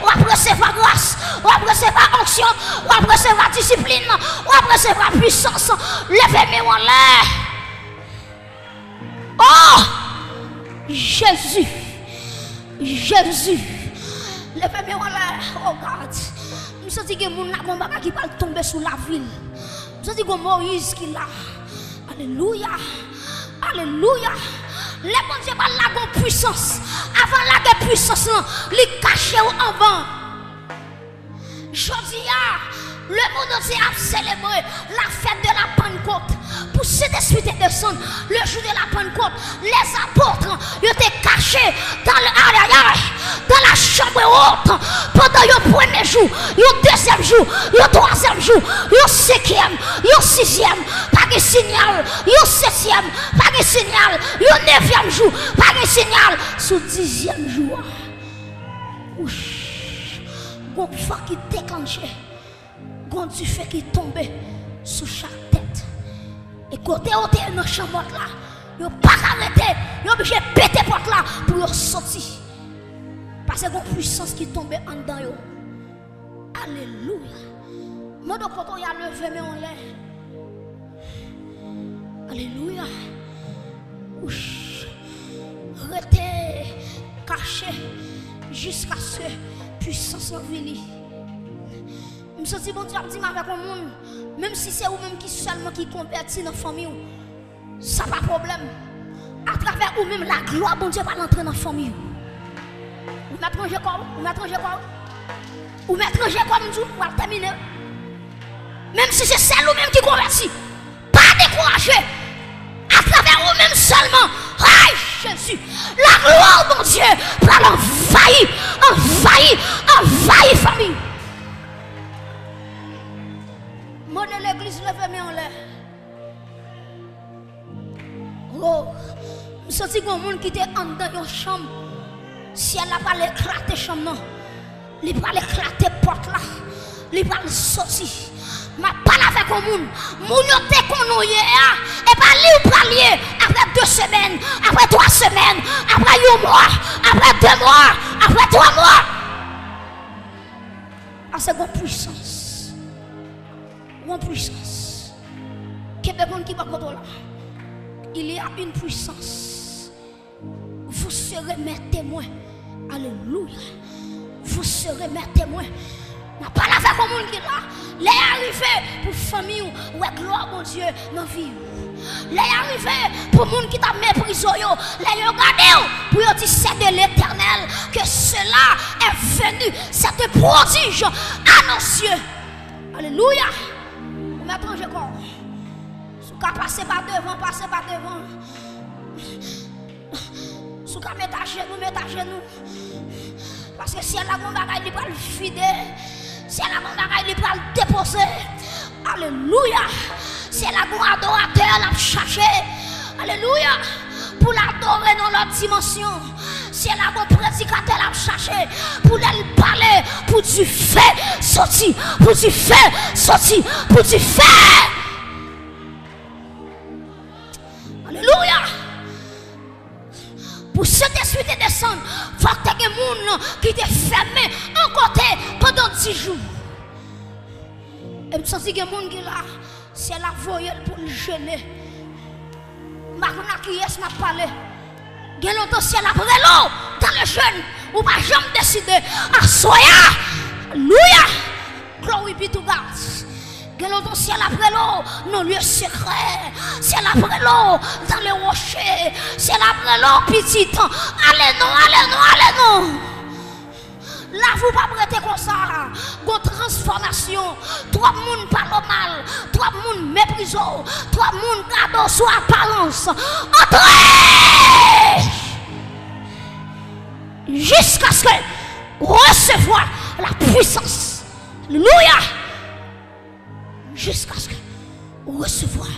on va recevoir grâce, on va recevoir onction on va recevoir discipline, on va recevoir puissance. Levez-moi en l'air. Oh! Jésus. Jésus. Levez-moi en l'air. Oh God. Je sens que mon bagage qui va tomber sur la ville. Je sens que Moïse qui là. Alléluia. Alléluia. Les bon Dieu va la puissance. Avant la puissance, il caché en bas. Jodia, le monde entier a célébré la fête de la Pentecôte. Pour cet esprit de descendre, le jour de la Pentecôte, les apôtres étaient cachés dans, le, dans la chambre haute pendant le premier jour, le deuxième jour, le troisième jour, le cinquième, le sixième, pas de signal, le septième, pas de signal, le neuvième jour, pas de signal, sous dixième jour. Ouch. Gon qui déclenchait, gon du feu qui tombait sous chaque tête. Et côté où t'es dans la chambre là, yo pas arrêter, yo obligé de péter porte là pour sortir. Parce que une puissance qui tombe en dedans. Alléluia. Moi donc quand on y a levé mais on l'air. Alléluia. Restez caché jusqu'à ce puissance en vie. Je me bon Dieu le monde, même si c'est vous-même qui seulement qui convertit dans la famille, ça pas problème. À travers vous-même, la gloire, bon Dieu, va entrer dans la famille. Vous m'étranger comme, vous m'étranger comme, vous m'étranger comme, vous va terminer. Même si c'est celle vous-même qui convertit, pas décourager. Travers vous-même seulement, aïe Jésus, la gloire, mon Dieu, va envahir, envahir, envahir famille. Moi de l'église, levez en l'air. Oh, je sens que monde qui était en dans une chambre. Si elle n'a pas éclaté chambre, non. Il va éclater porte là. Il va sortir. Ma parle avec un monde. Moun yo te konou ye a. Et pas li ou pas. Après deux semaines, après trois semaines, après un mois, après deux mois, après trois mois. C'est une puissance. Une puissance. Québec qui va là? Il y a une puissance. Vous serez mes témoins. Alléluia. Vous serez mes témoins. N'a pas la qui là. Les arrivé pour famille ou gloire mon Dieu dans vie. Les arrivé pour monde qui t'a méprisé. Les regardé pour dire c'est de l'éternel que cela est venu. C'est un prodige à nos cieux. Alléluia. Maintenant je crois. Quand passer par devant, passer par devant. Sous qu'à mettre à genoux, mettre à genoux. Parce que si elle a mon bagage, il va le fider. Si elle a mon bagage, il va le déposer. Alléluia. Elle a mon adorateur, elle a cherché. Alléluia. Pour l'adorer dans l'autre dimension. Si elle a mon prédicateur, elle a cherché. Pour elle parler. Pour du fait sortir. Pour du fait sortir. Pour du fait. Alléluia. Pour cet esprit de descendre, il faut que des gens qui étaient fermés en côté pendant 10 jours. Et je sens que des gens qui sont là, c'est la voyelle pour le gêner. Je ne qui est m'a parlé. Il y a longtemps, c'est la l'eau dans le jeûne, ou pas jamais décidé à soya. Alléluia. Glory be to God. Dans ciel après l'eau, nos lieux secrets. Ciel après l'eau, dans les rochers. Ciel après l'eau, petit. Allez non, allez non, allez non. Là, vous pas prêter comme ça. Une transformation. Trois monde parlent mal. Trois monde méprisent. Trois monde gardent sous apparence. Entrez! Jusqu'à ce que recevoir la puissance. Alléluia jusqu'à ce que vous recevoir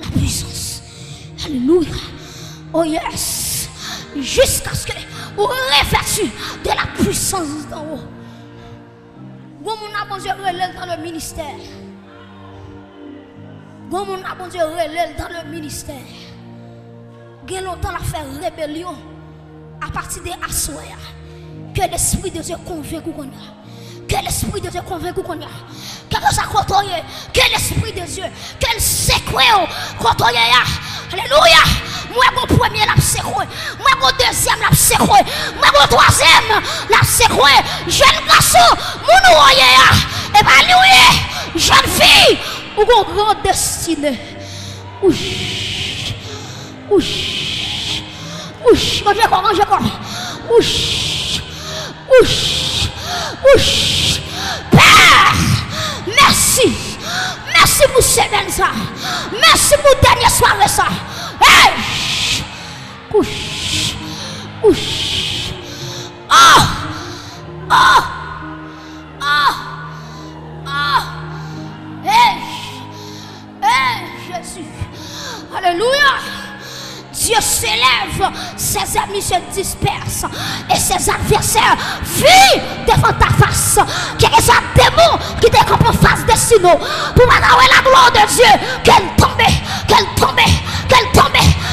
la puissance. Alléluia. Oh yes. Jusqu'à ce que vous revêtez de la puissance d'en haut. Bon, mon a bon Dieu relève dans le ministère. Bon, mon a bon Dieu relève dans le ministère. Il longtemps la faire rébellion à partir de Assoya. Que l'Esprit de Dieu convainc qu'on a. Que l'Esprit de Dieu convainc qu'on a? Que ça côtoyer? Que l'Esprit de Dieu? Que le secoué côtoyer. Alléluia. Moi, mon premier, la secoué. Moi, mon deuxième, la secoué. Moi, mon troisième, la secoué. Jeune garçon, mon bien, lui, jeune fille. Ou une grande destinée. Ouch. Ouch. Ouch. Mangez quoi, mangez quoi. Ouch. Ouch. Ouch. Père, merci. Merci pour semaine ça. Merci pour dernière soirée ça. Hey! Ouch. Ouch. Oh! Oh! Oh! Oh! Hey! Hey, Jésus. Alléluia. Dieu s'élève ses amis se dispersent et ses adversaires fuient devant ta face. Quel que soit démon qui te en face de sinon pour avoir la gloire de Dieu, qu'elle tombe, qu'elle tombe, qu'elle tombe,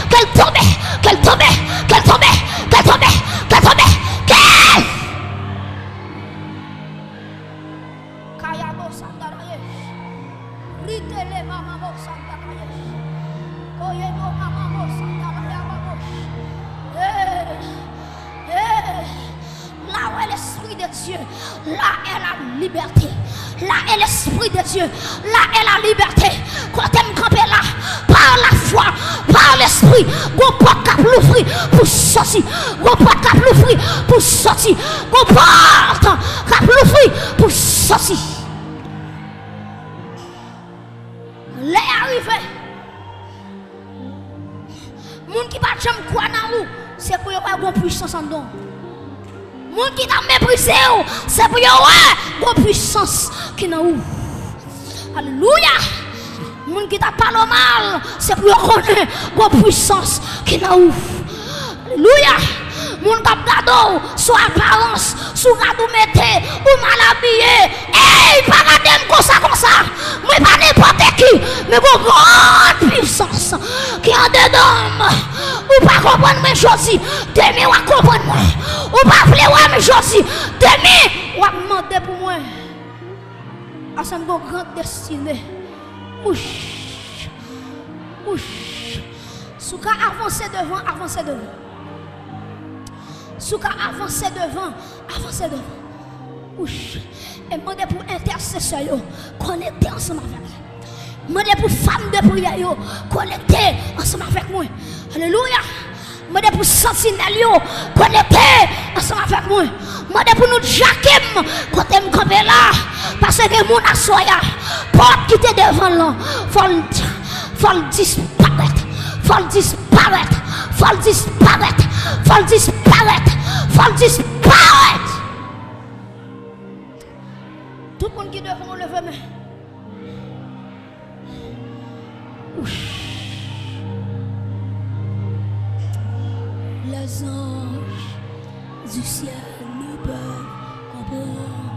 qu'elle tombe, qu'elle tombe, qu'elle tombe, qu'elle tombe, qu'elle tombe, qu'elle. Mamamo. l'Esprit de Dieu, là est la liberté. Là est l'Esprit de Dieu, là est la liberté. Quand tu camper là, par la foi, par l'Esprit, on porte cap l'ouvrir pour sortir. On porte cap l'ouvrir pour sortir. On porte cap l'ouvrir pour sortir. Les arrivé. Moun qui pas jamais quoi dans c'est pour avoir une puissance en don. Moun ki ta meprise ou, se pou yo wè, gwo pwisans ki nan ou. Aleluya! Moun ki ta palo mal, se pou yo konè, gwo pwisans ki nan ou. Aleluya! Moun kap gado ou, sou aparense, sou gado mette, ou mal abye. Ey, pa gade m konsa konsa. Mwen pa nipote ki, mwen kon grand puissance ki an dedom. Ou pa kompon mwen josi, demi wak kompon mwen. Ou pa vle wak mwen josi, demi wak mante pou mwen. Asan ah, kon grand destine. Oush, oush. Sou ka avanse devan, avanse devan. Souka avancez devant. Avancez devant. Ouf. Et demandez pour intercesseur. Connectez ensemble avec moi. Demandez pour femme de prière. Connectez ensemble avec moi. Alléluia. Demandez pour sentinelle. Connectez ensemble avec moi. Demandez pour nous jacquem. Quand vous campé là. Parce que mon assoya. Pour quitter devant là. Faut le disparaître. Faut disparaître. Faut disparaître. Faut disparaître. Faut disparaître. Tout le monde qui devant lever main. Les anges du ciel ne peuvent comprendre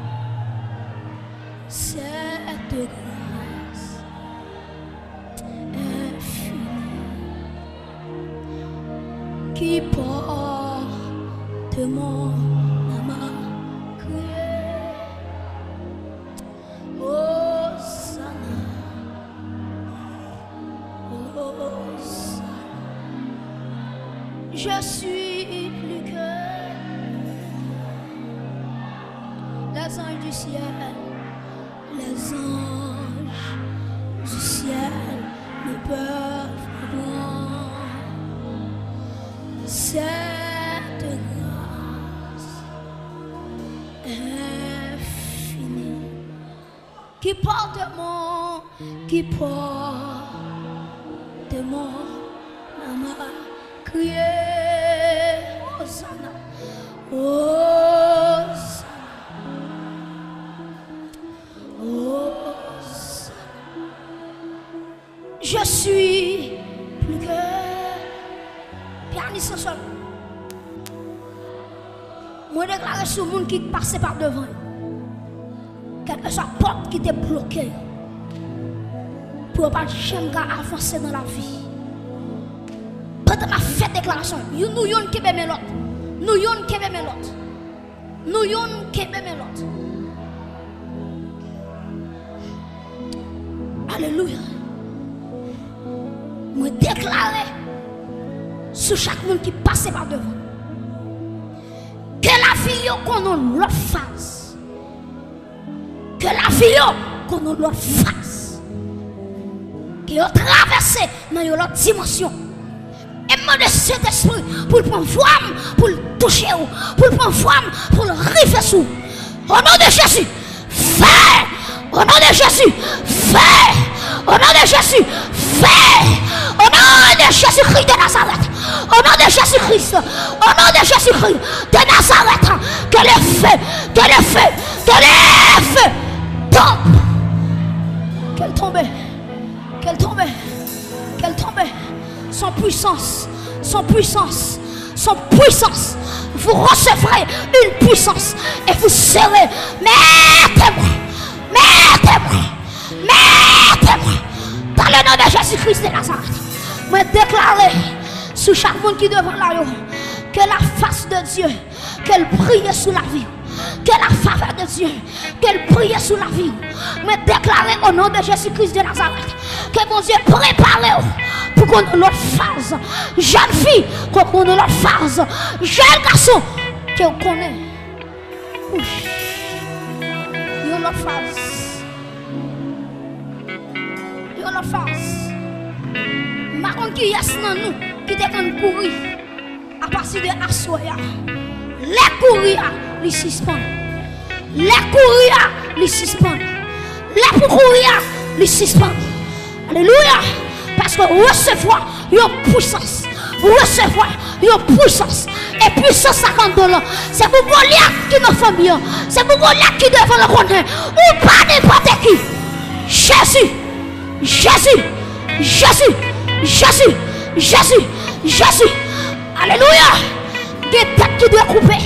cette grâce qui porte mon âme à crier. Hosanna, Hosanna, Hosanna. Je suis plus que pianiste seul. Moi, déclare sur le monde qui passait par devant. Quelle que soit la porte qui était bloquée. Pour pas jamais avancer dans la vie. Pendant ma fête déclaration, nous yon qui bébé l'autre. Nous yon qui bébé l'autre. Nous yon qui bébé l'autre. Alléluia. Moi déclarer sur chaque monde qui passe par devant. Que la vie qu'on a face. Que la vie qu'on a l'autre Que a traversé dans une autre dimension. Et moi de cet esprit pour prendre forme, pour le toucher, pour prendre forme, pour le rifler sous. Au nom de Jésus, fais. Au nom de Jésus, fais. Au nom de Jésus, fais. Au nom de Jésus-Christ de Nazareth. Au nom de Jésus-Christ. Au nom de Jésus-Christ de Nazareth. Que le feu, que le feu, que le feu tombe. Qu'elle tombe. Qu'elle tombe. Qu'elle tombe. Sans puissance. Sans puissance. son puissance. Vous recevrez une puissance et vous serez, mettez-moi, mettez-moi, mettez-moi. Dans le nom de Jésus-Christ de Nazareth, me déclarer sur chaque monde qui devant là, que la face de Dieu, qu'elle brille sous la vie que la faveur de Dieu, qu'elle brille sous la vie, me déclarer au nom de Jésus-Christ de Nazareth, que mon Dieu prépare pour qu'on ait notre phase, jeune fille, qu'on ait notre phase, jeune garçon, qu'on connaît. Il y a notre phase. Il y a phase. Ma qui est nous, qui courir à partir de Assoya. Les courir les suspendent. Les courir, les suspendent. Les courir, les suspendent. Alléluia. Parce que recevoir une puissance. Recevoir une puissance. Et puissance 50 dollars. C'est pour Goliath qui nous fait bien. C'est pour Goliath qui devrait le connaître. Ou pas n'importe qui. Jésus. Jésus. Jésus. Jésus. Jésus. Jésus. Alléluia. Des têtes qui doivent couper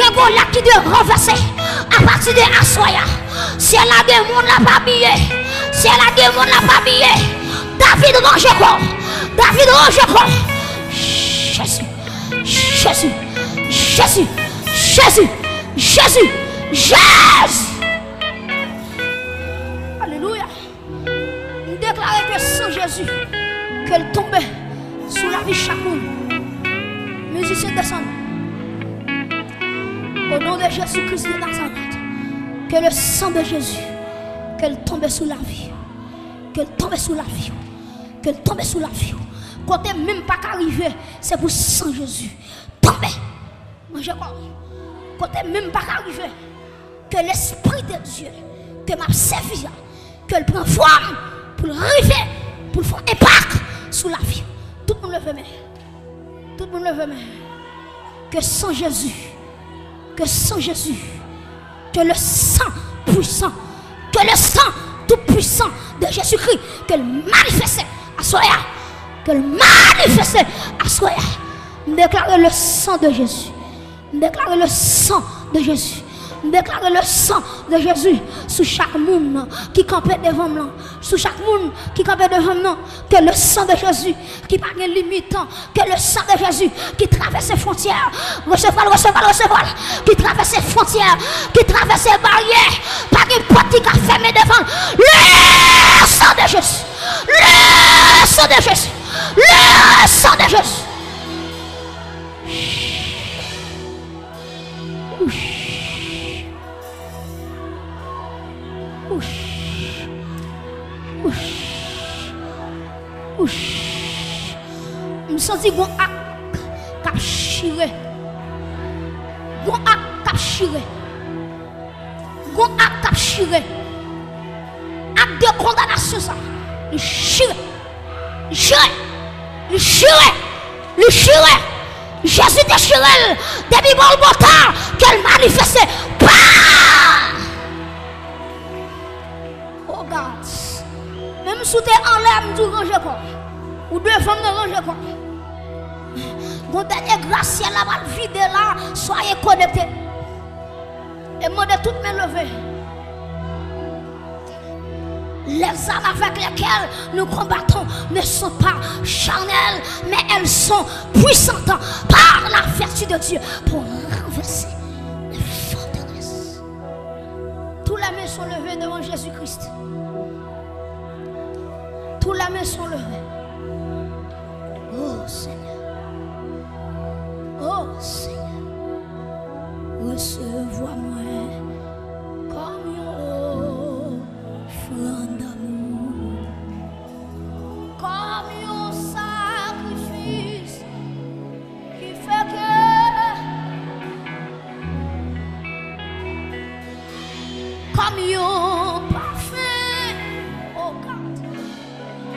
des là qui doit renverser à partir de Assoya. Si elle a des monde là pas billet, si elle a des monde là pas billet, David range quoi David range quoi Jésus, Jésus, Jésus, Jésus, Jésus, Jésus. Alléluia. Déclarons que sans Jésus, qu'elle tombait sous la vie chaque monde. Musiciens descendent. Au nom de Jésus-Christ de Nazareth, que le sang de Jésus, qu'elle tombe sous la vie, qu'elle tombe sous la vie, qu'elle tombe sous la vie. Quand elle même pas qu'arriver, c'est pour sang Jésus. Tomber. Moi je crois. Quand elle même pas qu'arriver, que l'Esprit de Dieu, que m'a servi, qu'elle prend forme pour arriver, pour faire impact sous la vie. Tout le monde le veut, Tout le monde Que sans Jésus, que sans Jésus, que le sang puissant, que le sang tout puissant de Jésus-Christ, qu'elle manifeste à soi, qu'elle manifeste à soi. Déclare le sang de Jésus. Déclare le sang de Jésus déclare le sang de Jésus sur chaque monde qui campait devant moi, sur chaque monde qui campait devant moi, que le sang de Jésus qui pas de limite, que le sang de Jésus qui traverse les frontières, recevoir, recevoir, recevoir, qui traverse les frontières, qui traverse les barrières, pas de porte qui a fermé devant. Le sang de Jésus, le sang de Jésus, le sang de Jésus. Oush. Oush. Oush. Msanti goun ak kap shire. Goun ak kap shire. Goun ak kap shire. Ak de kondanasyon sa. Li shire. Li shire. Li shire. Li shire. Jésus déchirel. Demi bon botan. Kel manifeste. Paaaaaa. Même si tu es en l'air, tu ranges quoi. Ou deux femmes ne rangent quoi. Mon dernier grâce, la va vide là, soyez connectés. Et moi de toutes mes levées. Les armes avec lesquelles nous combattons ne sont pas charnelles, mais elles sont puissantes par la vertu de Dieu pour renverser les forteresses. Tous les mains sont levées devant Jésus-Christ. Tous les mains sont levées. Oh Seigneur. Oh Seigneur. Recevoir-moi comme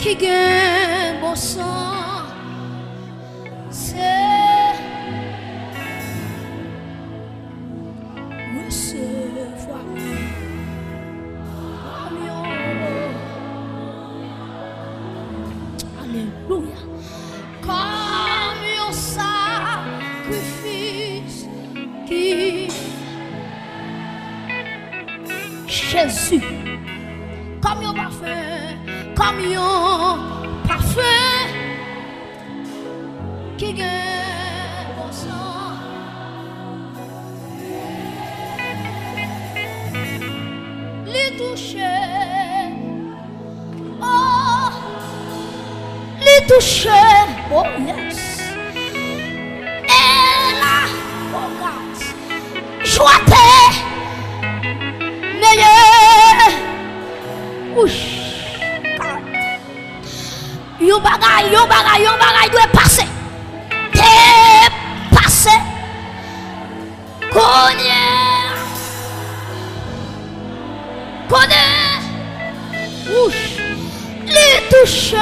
Qui gagne bon sang. connaît. Ouch. Les toucher.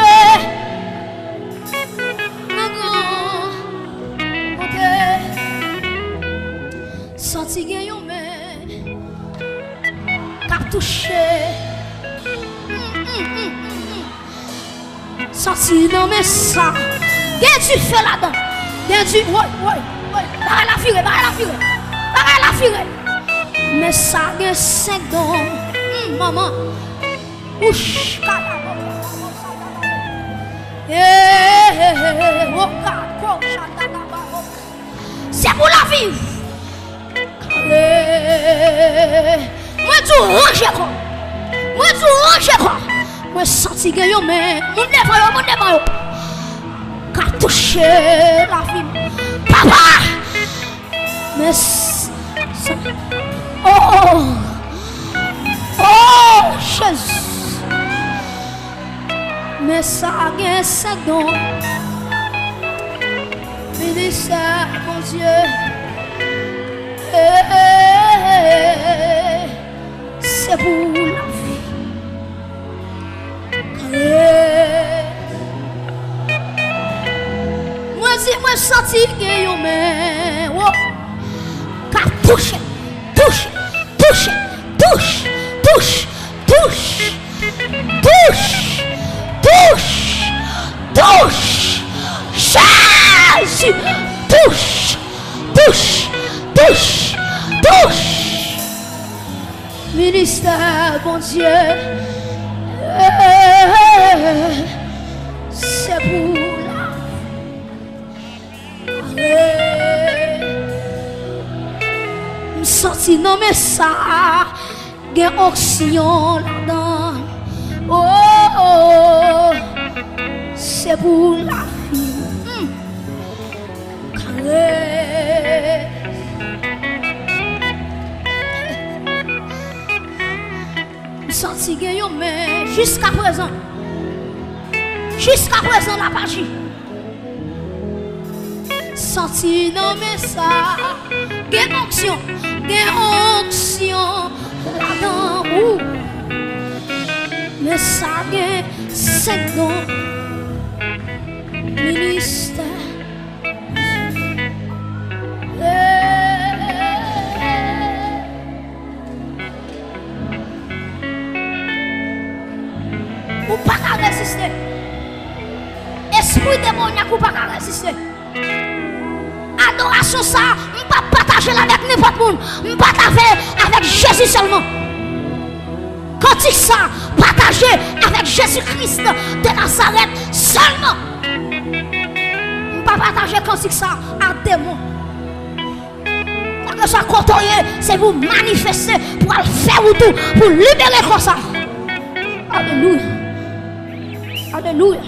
Senti gen yon men! Kap touche! Mm, mm, mm, Senti nan men sa! Gen du fe la dan Gen du Woy, woy, woy! Bare la fire, bare la fire Bare la fire Men sa gen sek dan maman. Ouch, eh, eh, eh, oh, oh, Se oh, pou la viv. Mwen tou range kon. Mwen tou range kon. Mwen santi gen yo men. Moun devan yo, moun devan yo. Ka touche la viv. Papa. Mwen santi. Oh, oh, oh. Jésus! Mais ça a gagné cinq dons. Ministère, mon Dieu. C'est pour la vie. Moi, si moi senti que yo mais oh, touché, touche, touche, touche, touche, touche, touche, Jésus, touche, touche, touche, touche. Ministère, bon Dieu. C'est pour la Me senti non mais ça. Gen oxyon là-dedans Oh, c'est pour la vie. Hmm. Carré. Senti gayo, mais jusqu'à présent, jusqu'à présent, la page. Senti non mais ça, des fonctions, des fonctions, là-dedans. Le sa gen sek don Minister Ou pa ka resiste? Esprit demoniak ou pa ka resiste? Adorasyon sa Mpa pataje la vek nipot moun Mpa pataje avek Jezi selman Kantik sa partagé avec Jésus-Christ de Nazareth seulement. On pas partager comme ça à démon. Quand Que ça côtoyer, c'est vous manifester pour aller faire ou tout, pour libérer comme ça. Alléluia. Alléluia.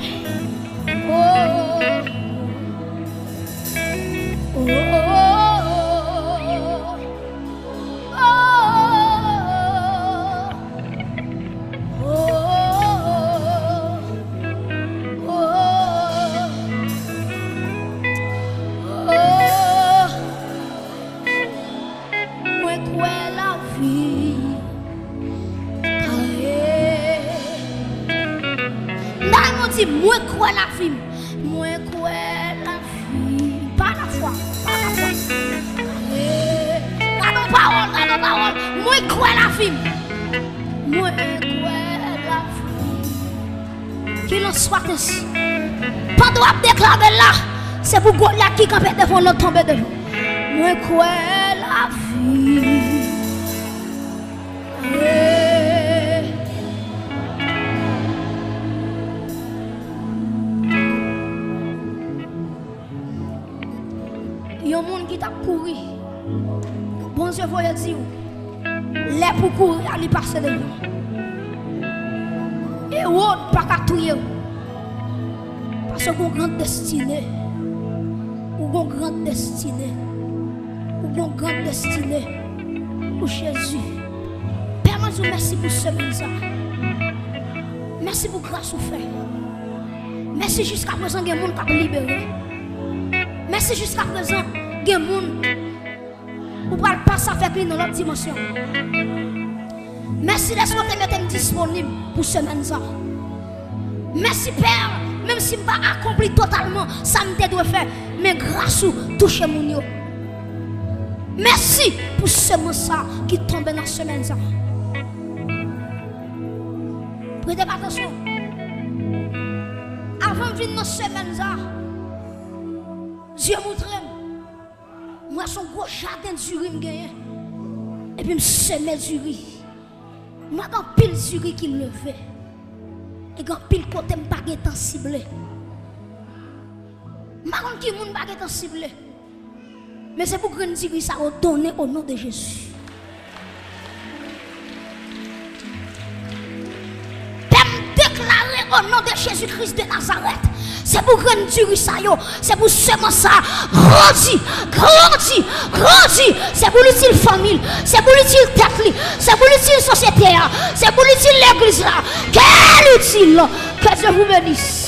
souffrance. Pas droit déclarer là, c'est pour Golia qui campait devant l'autre tomber devant. Moi, quoi la vie? Hey. Il y a un monde qui t'a couru. Bon Dieu, voyez dire, les pour courir, à lui passer devant. Et autre, pas qu'à tout Parce qu'on grande destinée. Ou grande destinée. Ou grande destinée. Pour Jésus. Père, moi, je merci pour ce ça. Merci pour grâce au fait. Merci jusqu'à présent, il y a des gens qui ont libéré. Merci jusqu'à présent, il y a des gens qui ne passer avec lui dans l'autre dimension. Merci d'être disponible pour ce ça. Merci Père, même si je n'ai pas accompli totalement ça que dois faire, mais grâce à toucher mon yo. Merci pour ce ça qui tombe dans ce semaine. Ça. Prêtez attention. Avant de venir dans ce semaine, ça, Dieu montre moi son gros jardin de riz et puis me semer du riz moi quand pile du riz qui fait et quand pile côté me pas temps ciblé quand qui moun pas temps ciblé mais c'est pour que nous riz ça donner au nom de Jésus déclarer au nom de Jésus-Christ de Nazareth C'est pour rendre du ça, c'est pour seulement ça. Grandi, grandi, grandi. C'est pour l'utile famille, c'est pour l'utile tête, c'est pour l'utile société, c'est pour l'utile l'église. Quel utile Que Dieu vous bénisse.